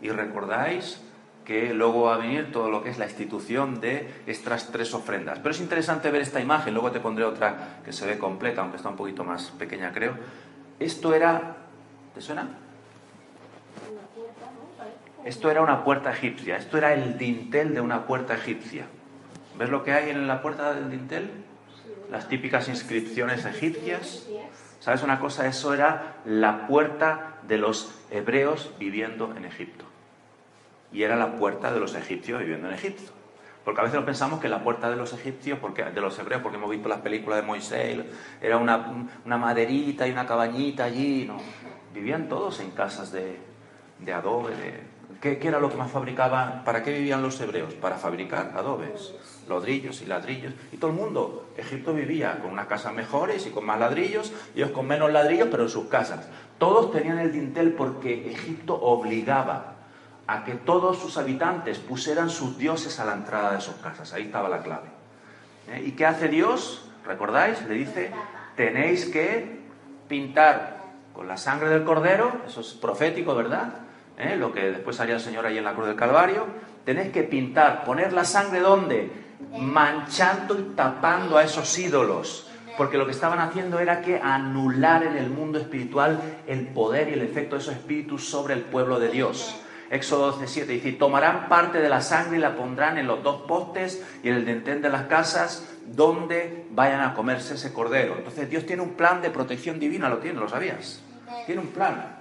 Y recordáis que luego va a venir todo lo que es la institución de estas tres ofrendas. Pero es interesante ver esta imagen, luego te pondré otra que se ve completa, aunque está un poquito más pequeña, creo. Esto era, ¿te suena? Esto era una puerta egipcia, esto era el dintel de una puerta egipcia. ¿Ves lo que hay en la puerta del dintel? Las típicas inscripciones egipcias. ¿Sabes una cosa? Eso era la puerta de los hebreos viviendo en Egipto. Y era la puerta de los egipcios viviendo en Egipto. Porque a veces pensamos que la puerta de los egipcios, porque, de los hebreos, porque hemos visto las películas de Moisés, era una, una maderita y una cabañita allí. No. Vivían todos en casas de, de adobe, de, ¿Qué, era lo que más fabricaban? ¿Para qué vivían los hebreos? Para fabricar adobes, ladrillos y ladrillos. Y todo el mundo, Egipto vivía con unas casas mejores y con más ladrillos, ellos con menos ladrillos, pero en sus casas. Todos tenían el dintel porque Egipto obligaba a que todos sus habitantes pusieran sus dioses a la entrada de sus casas. Ahí estaba la clave. ¿Eh? ¿Y qué hace Dios? ¿Recordáis? Le dice, tenéis que pintar con la sangre del cordero, eso es profético, ¿verdad? ¿Eh? lo que después haría el Señor ahí en la cruz del Calvario, tenéis que pintar, poner la sangre donde? Manchando y tapando a esos ídolos. Porque lo que estaban haciendo era que anular en el mundo espiritual el poder y el efecto de esos espíritus sobre el pueblo de Dios. Éxodo 12:7 dice, tomarán parte de la sangre y la pondrán en los dos postes y en el dentén de las casas donde vayan a comerse ese cordero. Entonces Dios tiene un plan de protección divina, lo tiene, lo sabías. Tiene un plan.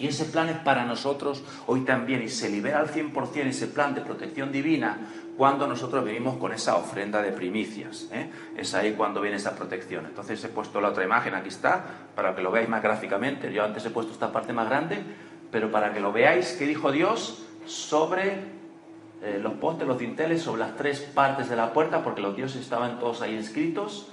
Y ese plan es para nosotros hoy también y se libera al 100% ese plan de protección divina cuando nosotros venimos con esa ofrenda de primicias. ¿eh? Es ahí cuando viene esa protección. Entonces he puesto la otra imagen, aquí está, para que lo veáis más gráficamente. Yo antes he puesto esta parte más grande, pero para que lo veáis, ¿qué dijo Dios sobre eh, los postes, los dinteles, sobre las tres partes de la puerta? Porque los dioses estaban todos ahí inscritos,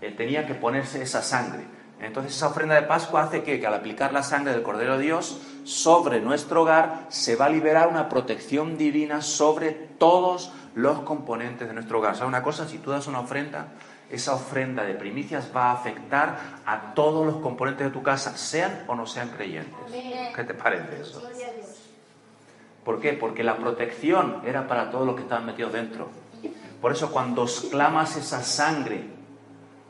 eh, tenía que ponerse esa sangre. Entonces esa ofrenda de Pascua hace que, que, al aplicar la sangre del Cordero de Dios sobre nuestro hogar se va a liberar una protección divina sobre todos los componentes de nuestro hogar. ¿Sabes una cosa? Si tú das una ofrenda, esa ofrenda de primicias va a afectar a todos los componentes de tu casa, sean o no sean creyentes. ¿Qué te parece eso? ¿Por qué? Porque la protección era para todos los que estaban metidos dentro. Por eso cuando clamas esa sangre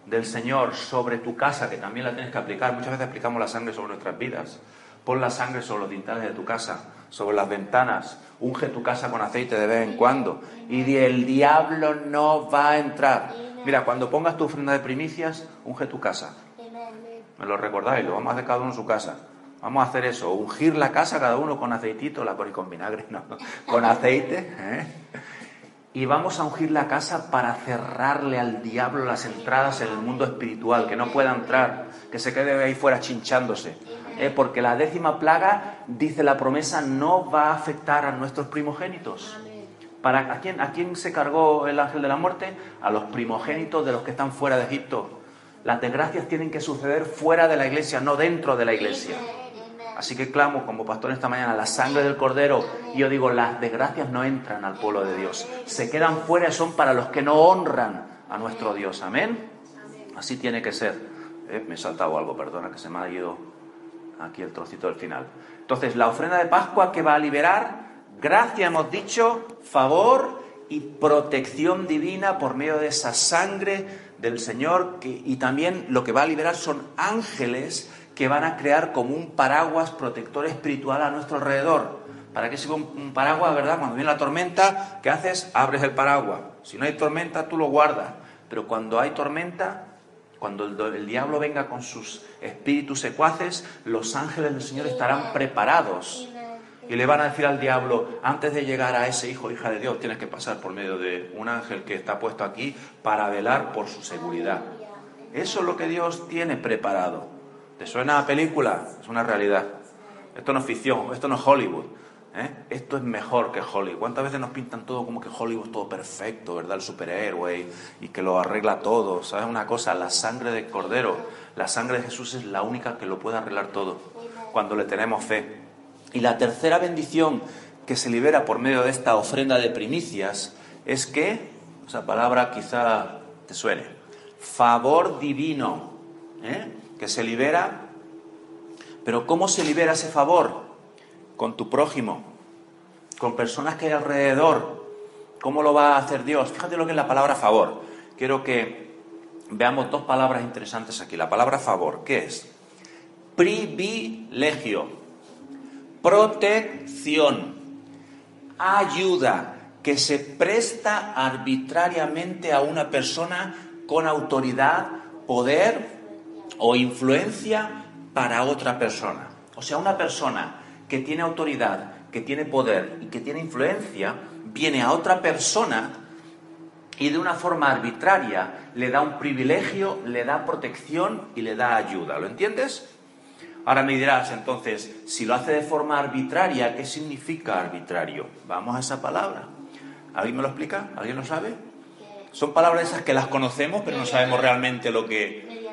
del Señor sobre tu casa, que también la tienes que aplicar. Muchas veces aplicamos la sangre sobre nuestras vidas. Pon la sangre sobre los dinteles de tu casa, sobre las ventanas. Unge tu casa con aceite de vez en cuando. Y el diablo no va a entrar. Mira, cuando pongas tu ofrenda de primicias, unge tu casa. Me lo recordáis, lo vamos a hacer cada uno en su casa. Vamos a hacer eso, ungir la casa cada uno con aceitito, la con vinagre, no, con aceite. ¿eh? Y vamos a ungir la casa para cerrarle al diablo las entradas en el mundo espiritual, que no pueda entrar, que se quede ahí fuera chinchándose. ¿eh? Porque la décima plaga, dice la promesa, no va a afectar a nuestros primogénitos. ¿Para, a, quién, ¿A quién se cargó el ángel de la muerte? A los primogénitos de los que están fuera de Egipto. Las desgracias tienen que suceder fuera de la iglesia, no dentro de la iglesia. Así que clamo como pastor esta mañana la sangre del cordero y yo digo, las desgracias no entran al pueblo de Dios. Se quedan fuera, son para los que no honran a nuestro Dios. Amén. Así tiene que ser. Eh, me he saltado algo, perdona, que se me ha ido aquí el trocito del final. Entonces, la ofrenda de Pascua que va a liberar, gracia hemos dicho, favor y protección divina por medio de esa sangre del Señor y también lo que va a liberar son ángeles que van a crear como un paraguas protector espiritual a nuestro alrededor. ¿Para qué sirve un paraguas, verdad? Cuando viene la tormenta, ¿qué haces? Abres el paraguas. Si no hay tormenta, tú lo guardas. Pero cuando hay tormenta, cuando el, el, diablo venga con sus espíritus secuaces, los ángeles del Señor estarán preparados. Y le van a decir al diablo, antes de llegar a ese hijo hija de Dios, tienes que pasar por medio de un ángel que está puesto aquí para velar por su seguridad. Eso es lo que Dios tiene preparado. ¿Te suena a película? Es una realidad. Esto no es ficción, esto no es Hollywood. ¿eh? Esto es mejor que Hollywood. ¿Cuántas veces nos pintan todo como que Hollywood es todo perfecto, ¿verdad? El superhéroe y que lo arregla todo. ¿Sabes una cosa? La sangre del Cordero, la sangre de Jesús es la única que lo puede arreglar todo cuando le tenemos fe. Y la tercera bendición que se libera por medio de esta ofrenda de primicias es que, esa palabra quizá te suene, favor divino. ¿eh? Que se libera. Pero ¿cómo se libera ese favor? Con tu prójimo, con personas que hay alrededor. ¿Cómo lo va a hacer Dios? Fíjate lo que es la palabra favor. Quiero que veamos dos palabras interesantes aquí. La palabra favor, ¿qué es? Privilegio, protección, ayuda que se presta arbitrariamente a una persona con autoridad, poder o influencia para otra persona. O sea, una persona que tiene autoridad, que tiene poder y que tiene influencia, viene a otra persona y de una forma arbitraria le da un privilegio, le da protección y le da ayuda. ¿Lo entiendes? Ahora me dirás entonces, si lo hace de forma arbitraria, ¿qué significa arbitrario? Vamos a esa palabra. ¿Alguien me lo explica? ¿Alguien lo sabe? Son palabras esas que las conocemos, pero no sabemos realmente lo que,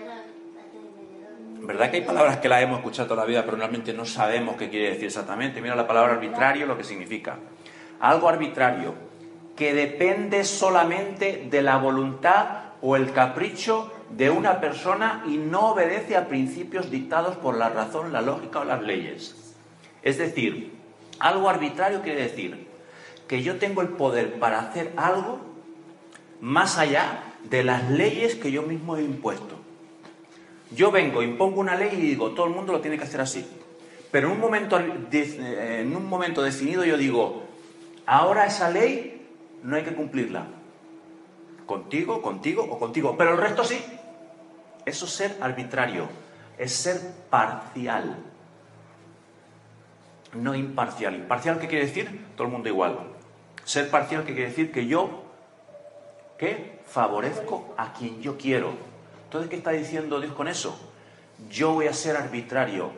¿Verdad que hay palabras que las hemos escuchado toda la vida, pero realmente no sabemos qué quiere decir exactamente? Mira la palabra arbitrario, lo que significa. Algo arbitrario que depende solamente de la voluntad o el capricho de una persona y no obedece a principios dictados por la razón, la lógica o las leyes. Es decir, Algo arbitrario quiere decir que yo tengo el poder para hacer algo más allá de las leyes que yo mismo he impuesto. Yo vengo, impongo una ley y digo, todo el mundo lo tiene que hacer así. Pero en un momento, en un momento definido yo digo, ahora esa ley no hay que cumplirla. Contigo, contigo o contigo. Pero el resto sí. Eso es ser arbitrario. Es ser parcial. No imparcial. ¿Imparcial qué quiere decir? Todo el mundo igual. Ser parcial qué quiere decir que yo, ¿qué? Favorezco a quien yo quiero. Entonces, ¿qué está diciendo Dios con eso? Yo voy a ser arbitrario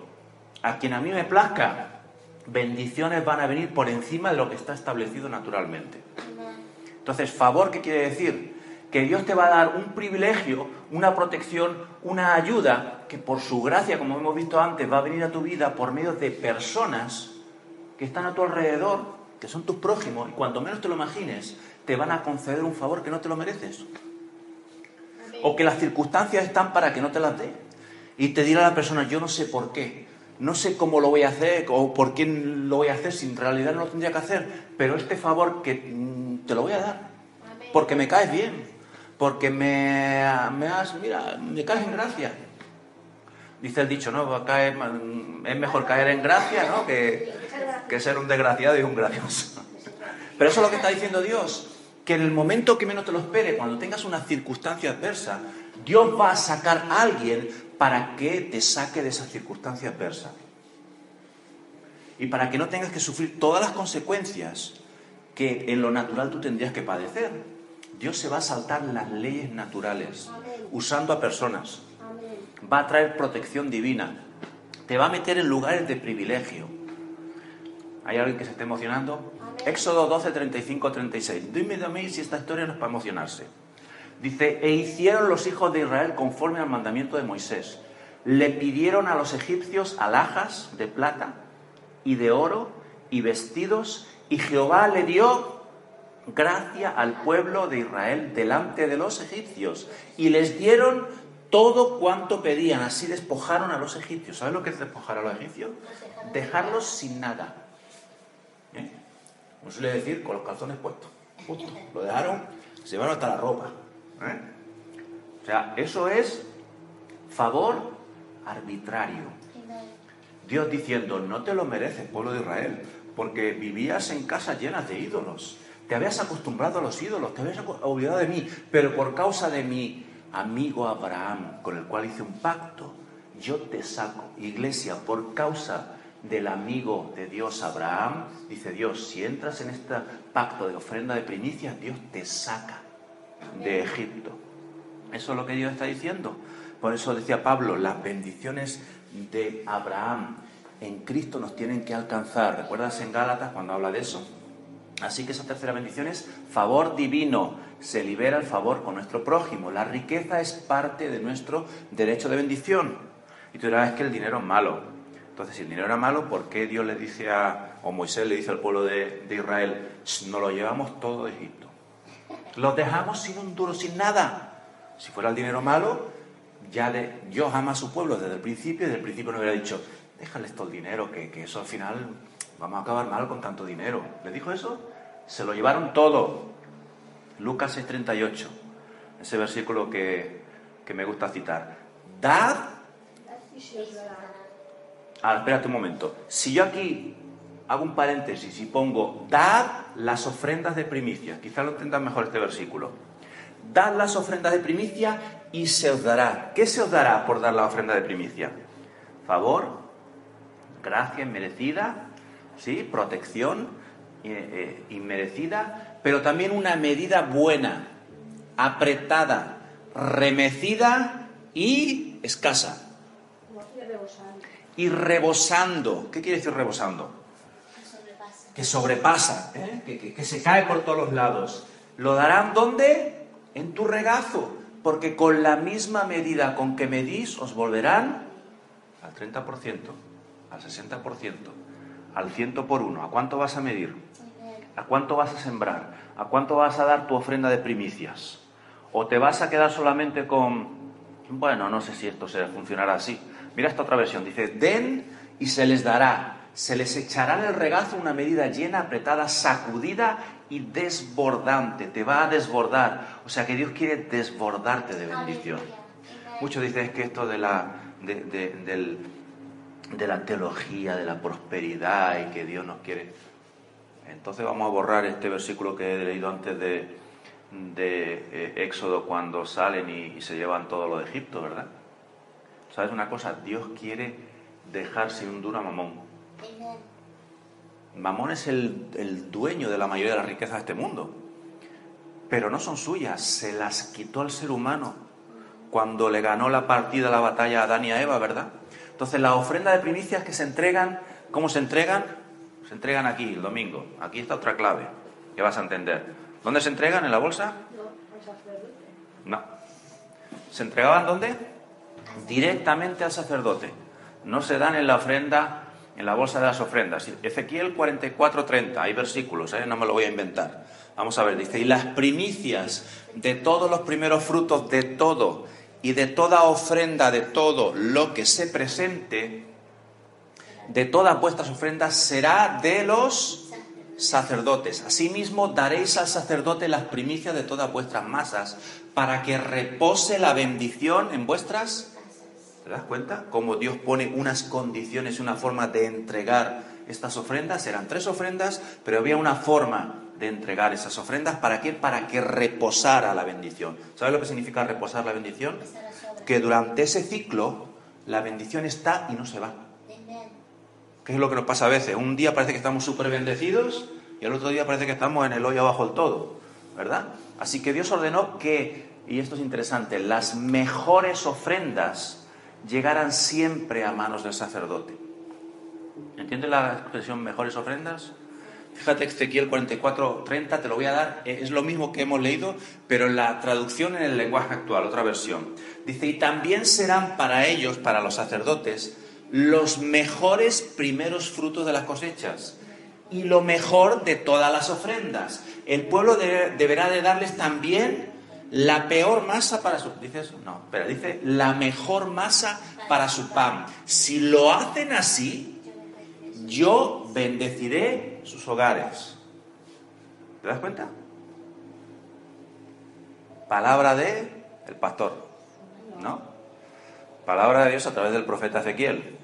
a quien a mí me plazca, bendiciones van a venir por encima de lo que está establecido naturalmente. Entonces, favor, ¿qué quiere decir? Que Dios te va a dar un privilegio, una protección, una ayuda que por su gracia, como hemos visto antes, va a venir a tu vida por medio de personas que están a tu alrededor, que son tus prójimos, y cuanto menos te lo imagines, te van a conceder un favor que no te lo mereces. O que las circunstancias están para que no te las dé. Y te dirá la persona, yo no sé por qué, no sé cómo lo voy a hacer o por quién lo voy a hacer si en realidad no lo tendría que hacer, pero este favor que mm, te lo voy a dar, porque me caes bien, porque me, me has, mira, me caes en gracia. Dice el dicho, ¿no? es mejor caer en gracia, ¿no? Que, que ser un desgraciado y un gracioso. Pero eso es lo que está diciendo Dios, que en el momento que menos te lo espere, cuando tengas una circunstancia adversa, Dios va a sacar a alguien para que te saque de esa circunstancia adversa. Y para que no tengas que sufrir todas las consecuencias que en lo natural tú tendrías que padecer. Dios se va a saltar las leyes naturales, usando a personas. Va a traer protección divina. Te va a meter en lugares de privilegio. ¿Hay alguien que se esté emocionando? Éxodo 12, 35, 36. Dime de mí si esta historia no es para emocionarse. Dice, e hicieron los hijos de Israel conforme al mandamiento de Moisés. Le pidieron a los egipcios alhajas de plata y de oro y vestidos, y Jehová le dio gracia al pueblo de Israel delante de los egipcios, y les dieron todo cuanto pedían, así despojaron a los egipcios. ¿Sabes lo que es despojar a los egipcios? Dejarlos sin nada. No suele decir con los calzones puestos. Lo dejaron, se llevaron hasta la ropa. ¿Eh? O sea, eso es favor arbitrario. Dios diciendo, no te lo mereces, pueblo de Israel, porque vivías en casas llenas de ídolos. Te habías acostumbrado a los ídolos, te habías olvidado de mí, pero por causa de mi amigo Abraham, con el cual hice un pacto, yo te saco. Iglesia, por causa del amigo de Dios Abraham, dice Dios, si entras en este pacto de ofrenda de primicias, Dios te saca de Egipto. Eso es lo que Dios está diciendo. Por eso decía Pablo, las bendiciones de Abraham en Cristo nos tienen que alcanzar. ¿Recuerdas en Gálatas cuando habla de eso? Así que esa tercera bendición es favor divino. Se libera el favor con nuestro prójimo. La riqueza es parte de nuestro derecho de bendición. Y tú dirás, es que el dinero es malo. Entonces, si el dinero era malo, ¿por qué Dios le dice a, o Moisés le dice al pueblo de, de Israel, nos lo llevamos todo de Egipto? Los dejamos sin un duro, sin nada. Si fuera el dinero malo, ya Dios ama a su pueblo desde el principio y desde el principio no hubiera dicho, déjales todo el dinero, que, que eso al final vamos a acabar mal con tanto dinero. ¿Le dijo eso? Se lo llevaron todo. Lucas 6:38, ese versículo que, que me gusta citar. Dad. Ah, espérate un momento. Si yo aquí hago un paréntesis y pongo, dad las ofrendas de primicia. Quizá lo entendan mejor este versículo. Dad las ofrendas de primicia y se os dará. ¿Qué se os dará por dar la ofrenda de primicia? Favor, gracia inmerecida, ¿sí? protección eh, eh, inmerecida, pero también una medida buena, apretada, remecida y escasa. Y rebosando. ¿Qué quiere decir rebosando? que sobrepasa, ¿eh? que, se cae por todos los lados. ¿Lo darán dónde? En tu regazo, porque con la misma medida con que medís os volverán al 30%, al 60%, al 100 por uno. ¿A cuánto vas a medir? ¿A cuánto vas a sembrar? ¿A cuánto vas a dar tu ofrenda de primicias? ¿O te vas a quedar solamente con, bueno, no sé si esto se funcionará así? Mira esta otra versión, dice, den y se les dará se les echará en el regazo una medida llena, apretada, sacudida y desbordante. Te va a desbordar. O sea que Dios quiere desbordarte de bendición. Muchos dicen que esto de la, de, la teología, de la prosperidad y que Dios nos quiere. Entonces vamos a borrar este versículo que he leído antes de, de eh, Éxodo cuando salen y, y, se llevan todo lo de Egipto, ¿verdad? ¿Sabes una cosa? Dios quiere dejar sin un duro a Mamón. Mamón es el, dueño de la mayoría de las riquezas de este mundo, pero no son suyas, se las quitó al ser humano cuando le ganó la partida, la batalla a Adán y a Eva, ¿verdad? Entonces, la ofrenda de primicias que se entregan, ¿cómo se entregan? Se entregan aquí, el domingo. Aquí está otra clave que vas a entender. ¿Dónde se entregan? ¿En la bolsa? No. ¿Se entregaban dónde? Directamente al sacerdote. No se dan en la ofrenda en la bolsa de las ofrendas. Ezequiel 44:30, hay versículos, ¿eh? no me lo voy a inventar. Vamos a ver, dice, y las primicias de todos los primeros frutos de todo y de toda ofrenda de todo lo que se presente, de todas vuestras ofrendas, será de los sacerdotes. Asimismo, daréis al sacerdote las primicias de todas vuestras masas, para que repose la bendición en vuestras ¿Te das cuenta? Cómo Dios pone unas condiciones, una forma de entregar estas ofrendas. Eran tres ofrendas, pero había una forma de entregar esas ofrendas. ¿Para qué? Para que reposara la bendición. ¿Sabes lo que significa reposar la bendición? Que durante ese ciclo la bendición está y no se va. ¿Qué es lo que nos pasa a veces? Un día parece que estamos súper bendecidos y el otro día parece que estamos en el hoyo abajo del todo. ¿Verdad? Así que Dios ordenó que, y esto es interesante, las mejores ofrendas llegaran siempre a manos del sacerdote. ¿Entiendes la expresión mejores ofrendas? Fíjate Ezequiel 44, 30, te lo voy a dar, eh, es lo mismo que hemos leído, pero en la traducción en el lenguaje actual, otra versión. Dice, y también serán para ellos, para los sacerdotes, los mejores primeros frutos de las cosechas y lo mejor de todas las ofrendas. El pueblo deberá de darles también la peor masa para su... ¿Dice eso? No, pero dice la mejor masa para su pan. Si lo hacen así, yo bendeciré sus hogares. ¿Te das cuenta? Palabra de el pastor, ¿no? Palabra de Dios a través del profeta Ezequiel,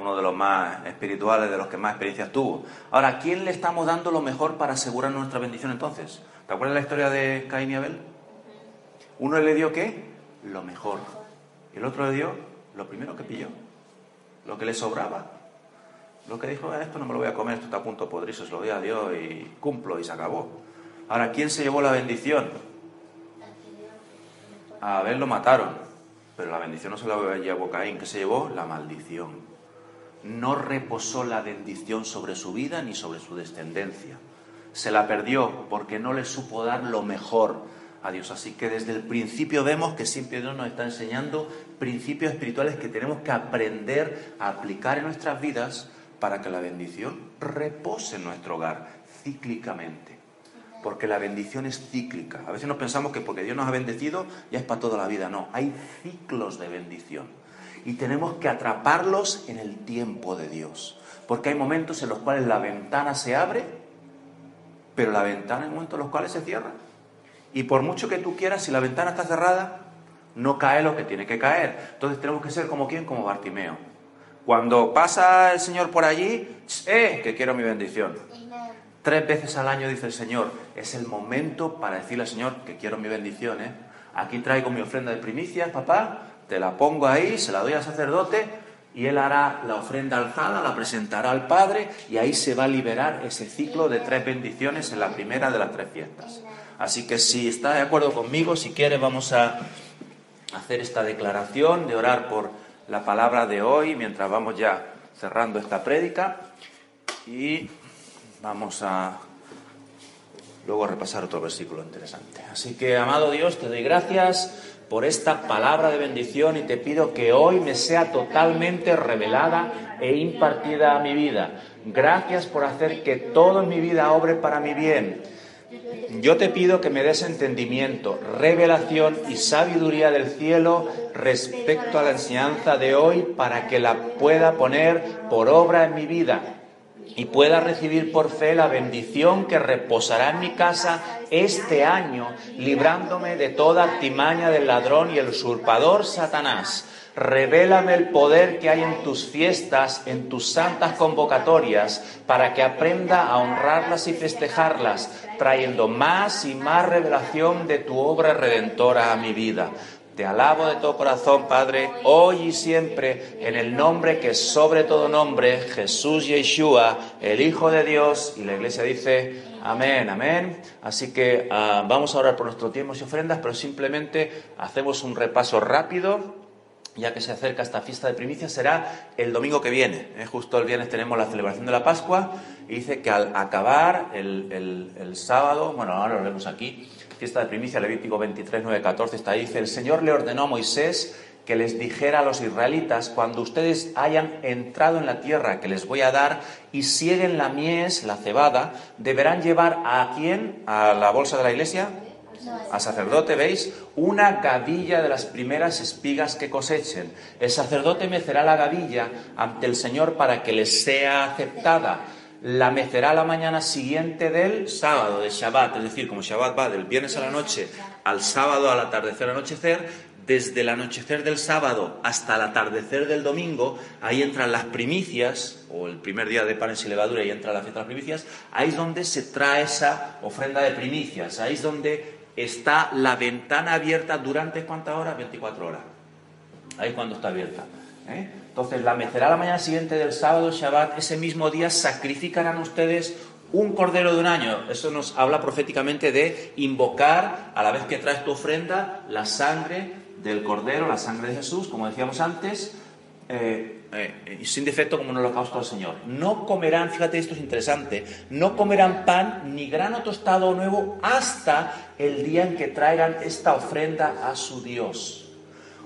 uno de los más espirituales, de los que más experiencias tuvo. Ahora, ¿quién le estamos dando lo mejor para asegurar nuestra bendición entonces? ¿Te acuerdas la historia de Caín y Abel? Uno le dio qué? Lo mejor. Y el otro le dio lo primero que pilló. Lo que le sobraba. Lo que dijo, esto no me lo voy a comer, esto está a punto de podrirse, se lo doy a Dios y cumplo y se acabó. Ahora, ¿quién se llevó la bendición? A Abel lo mataron, pero la bendición no se la llevó Caín, que se llevó la maldición. No reposó la bendición sobre su vida ni sobre su descendencia. Se la perdió porque no le supo dar lo mejor a Dios. Así que desde el principio vemos que siempre Dios nos está enseñando principios espirituales que tenemos que aprender a aplicar en nuestras vidas para que la bendición repose en nuestro hogar cíclicamente. Porque la bendición es cíclica. A veces nos pensamos que porque Dios nos ha bendecido ya es para toda la vida. No, hay ciclos de bendición. Y tenemos que atraparlos en el tiempo de Dios. Porque hay momentos en los cuales la ventana se abre, pero la ventana hay momentos en los cuales se cierra. Y por mucho que tú quieras, si la ventana está cerrada, no cae lo que tiene que caer. Entonces tenemos que ser como quien, como Bartimeo. Cuando pasa el Señor por allí, ¡eh! Que quiero mi bendición. Tres veces al año dice el Señor, es el momento para decirle al Señor que quiero mi bendición. ¿eh? Aquí traigo mi ofrenda de primicias, papá, te la pongo ahí, se la doy al sacerdote y él hará la ofrenda alzada, la presentará al Padre y ahí se va a liberar ese ciclo de tres bendiciones en la primera de las tres fiestas. Así que si está de acuerdo conmigo, si quiere, vamos a hacer esta declaración de orar por la palabra de hoy mientras vamos ya cerrando esta prédica y vamos a luego repasar otro versículo interesante. Así que, amado Dios, te doy gracias por esta palabra de bendición y te pido que hoy me sea totalmente revelada e impartida a mi vida. Gracias por hacer que todo en mi vida obre para mi bien yo te pido que me des entendimiento, revelación y sabiduría del cielo respecto a la enseñanza de hoy para que la pueda poner por obra en mi vida y pueda recibir por fe la bendición que reposará en mi casa este año, librándome de toda artimaña del ladrón y el usurpador Satanás. Revélame el poder que hay en tus fiestas, en tus santas convocatorias, para que aprenda a honrarlas y festejarlas, trayendo más y más revelación de tu obra redentora a mi vida. Te alabo de todo corazón, Padre, hoy y siempre, en el nombre que es sobre todo nombre, Jesús Yeshua, el Hijo de Dios. Y la iglesia dice, amén, amén. Así que ah, vamos a orar por nuestros tiempos y ofrendas, pero simplemente hacemos un repaso rápido ya que se acerca esta fiesta de primicias, será el domingo que viene. ¿eh? Justo el viernes tenemos la celebración de la Pascua y dice que al acabar el, el sábado, bueno, ahora lo vemos aquí, fiesta de primicia, Levítico 23, 9, 14, está ahí, dice, el Señor le ordenó a Moisés que les dijera a los israelitas, cuando ustedes hayan entrado en la tierra que les voy a dar y siguen la mies, la cebada, deberán llevar a quién, a la bolsa de la iglesia, al sacerdote, ¿veis? Una gavilla de las primeras espigas que cosechen. El sacerdote mecerá la gavilla ante el Señor para que les sea aceptada la mecerá la mañana siguiente del sábado, de Shabbat, es decir, como Shabbat va del viernes a la noche al sábado al atardecer anochecer, desde el anochecer del sábado hasta el atardecer del domingo, ahí entran las primicias, o el primer día de panes y levadura, y entra la fiesta de las primicias, ahí es donde se trae esa ofrenda de primicias, ahí es donde está la ventana abierta durante cuántas horas? 24 horas. Ahí cuando está abierta. ¿eh? Entonces, la mecerá la mañana siguiente del sábado Shabbat, ese mismo día sacrificarán ustedes un cordero de un año. Eso nos habla proféticamente de invocar, a la vez que traes tu ofrenda, la sangre del cordero, la sangre de Jesús, como decíamos antes, eh, eh, sin defecto como un holocausto al Señor. No comerán, fíjate, esto es interesante, no comerán pan ni grano tostado nuevo hasta el día en que traigan esta ofrenda a su Dios.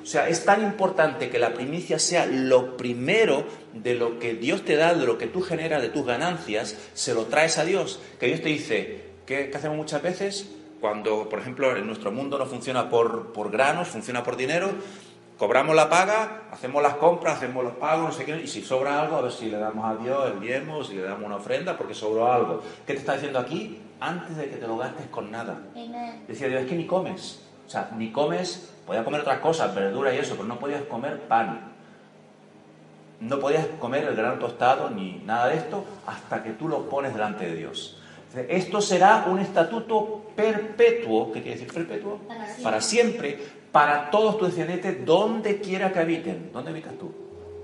O sea, es tan importante que la primicia sea lo primero de lo que Dios te da, de lo que tú generas, de tus ganancias, se lo traes a Dios. Que Dios te dice, ¿qué, hacemos muchas veces? Cuando, por ejemplo, en nuestro mundo no funciona por, por granos, funciona por dinero, cobramos la paga, hacemos las compras, hacemos los pagos, no sé qué, y si sobra algo, a ver si le damos a Dios el diezmo, si le damos una ofrenda, porque sobró algo. ¿Qué te está diciendo aquí? Antes de que te lo gastes con nada. Decía Dios, es que ni comes. O sea, ni comes Podías comer otras cosas, verdura y eso, pero no podías comer pan. No podías comer el grano tostado ni nada de esto hasta que tú lo pones delante de Dios. Esto será un estatuto perpetuo, ¿qué quiere decir perpetuo? Para siempre, para, todos tus descendientes, donde quiera que habiten. ¿Dónde habitas tú?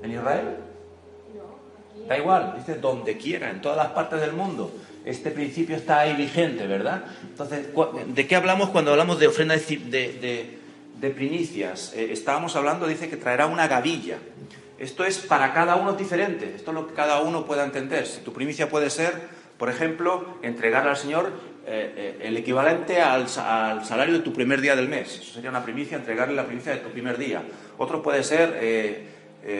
¿En Israel? Da igual, dice donde quiera, en todas las partes del mundo. Este principio está ahí vigente, ¿verdad? Entonces, ¿de qué hablamos cuando hablamos de ofrenda de de primicias, eh, estábamos hablando, dice que traerá una gavilla. Esto es para cada uno diferente, esto es lo que cada uno pueda entender. Si tu primicia puede ser, por ejemplo, entregarle al Señor eh, eh, el equivalente al, salario de tu primer día del mes. Eso sería una primicia, entregarle la primicia de tu primer día. Otro puede ser,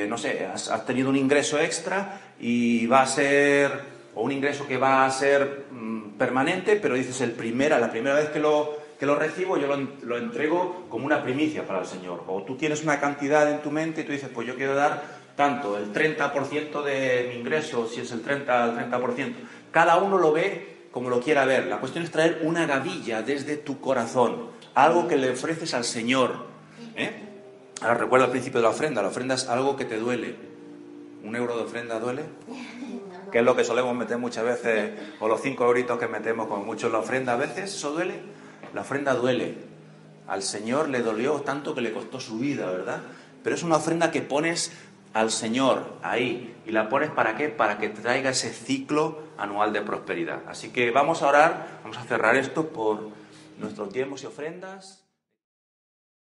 no sé, has, tenido un ingreso extra y va a ser, o un ingreso que va a ser mm, permanente, pero dices el primera, la primera vez que lo que lo recibo, yo lo, entrego como una primicia para el Señor. O tú tienes una cantidad en tu mente y tú dices, pues yo quiero dar tanto, el 30% de mi ingreso, si es el 30 al 30%. Cada uno lo ve como lo quiera ver. La cuestión es traer una gavilla desde tu corazón, algo que le ofreces al Señor. ¿eh? Ahora recuerda el principio de la ofrenda, la ofrenda es algo que te duele. ¿Un euro de ofrenda duele? Que es lo que solemos meter muchas veces, o los cinco euritos que metemos con mucho en la ofrenda, a veces eso duele. La ofrenda duele. Al Señor le dolió tanto que le costó su vida, ¿verdad? Pero es una ofrenda que pones al Señor ahí. ¿Y la pones para qué? Para que traiga ese ciclo anual de prosperidad. Así que vamos a orar, vamos a cerrar esto por nuestros tiempos y ofrendas.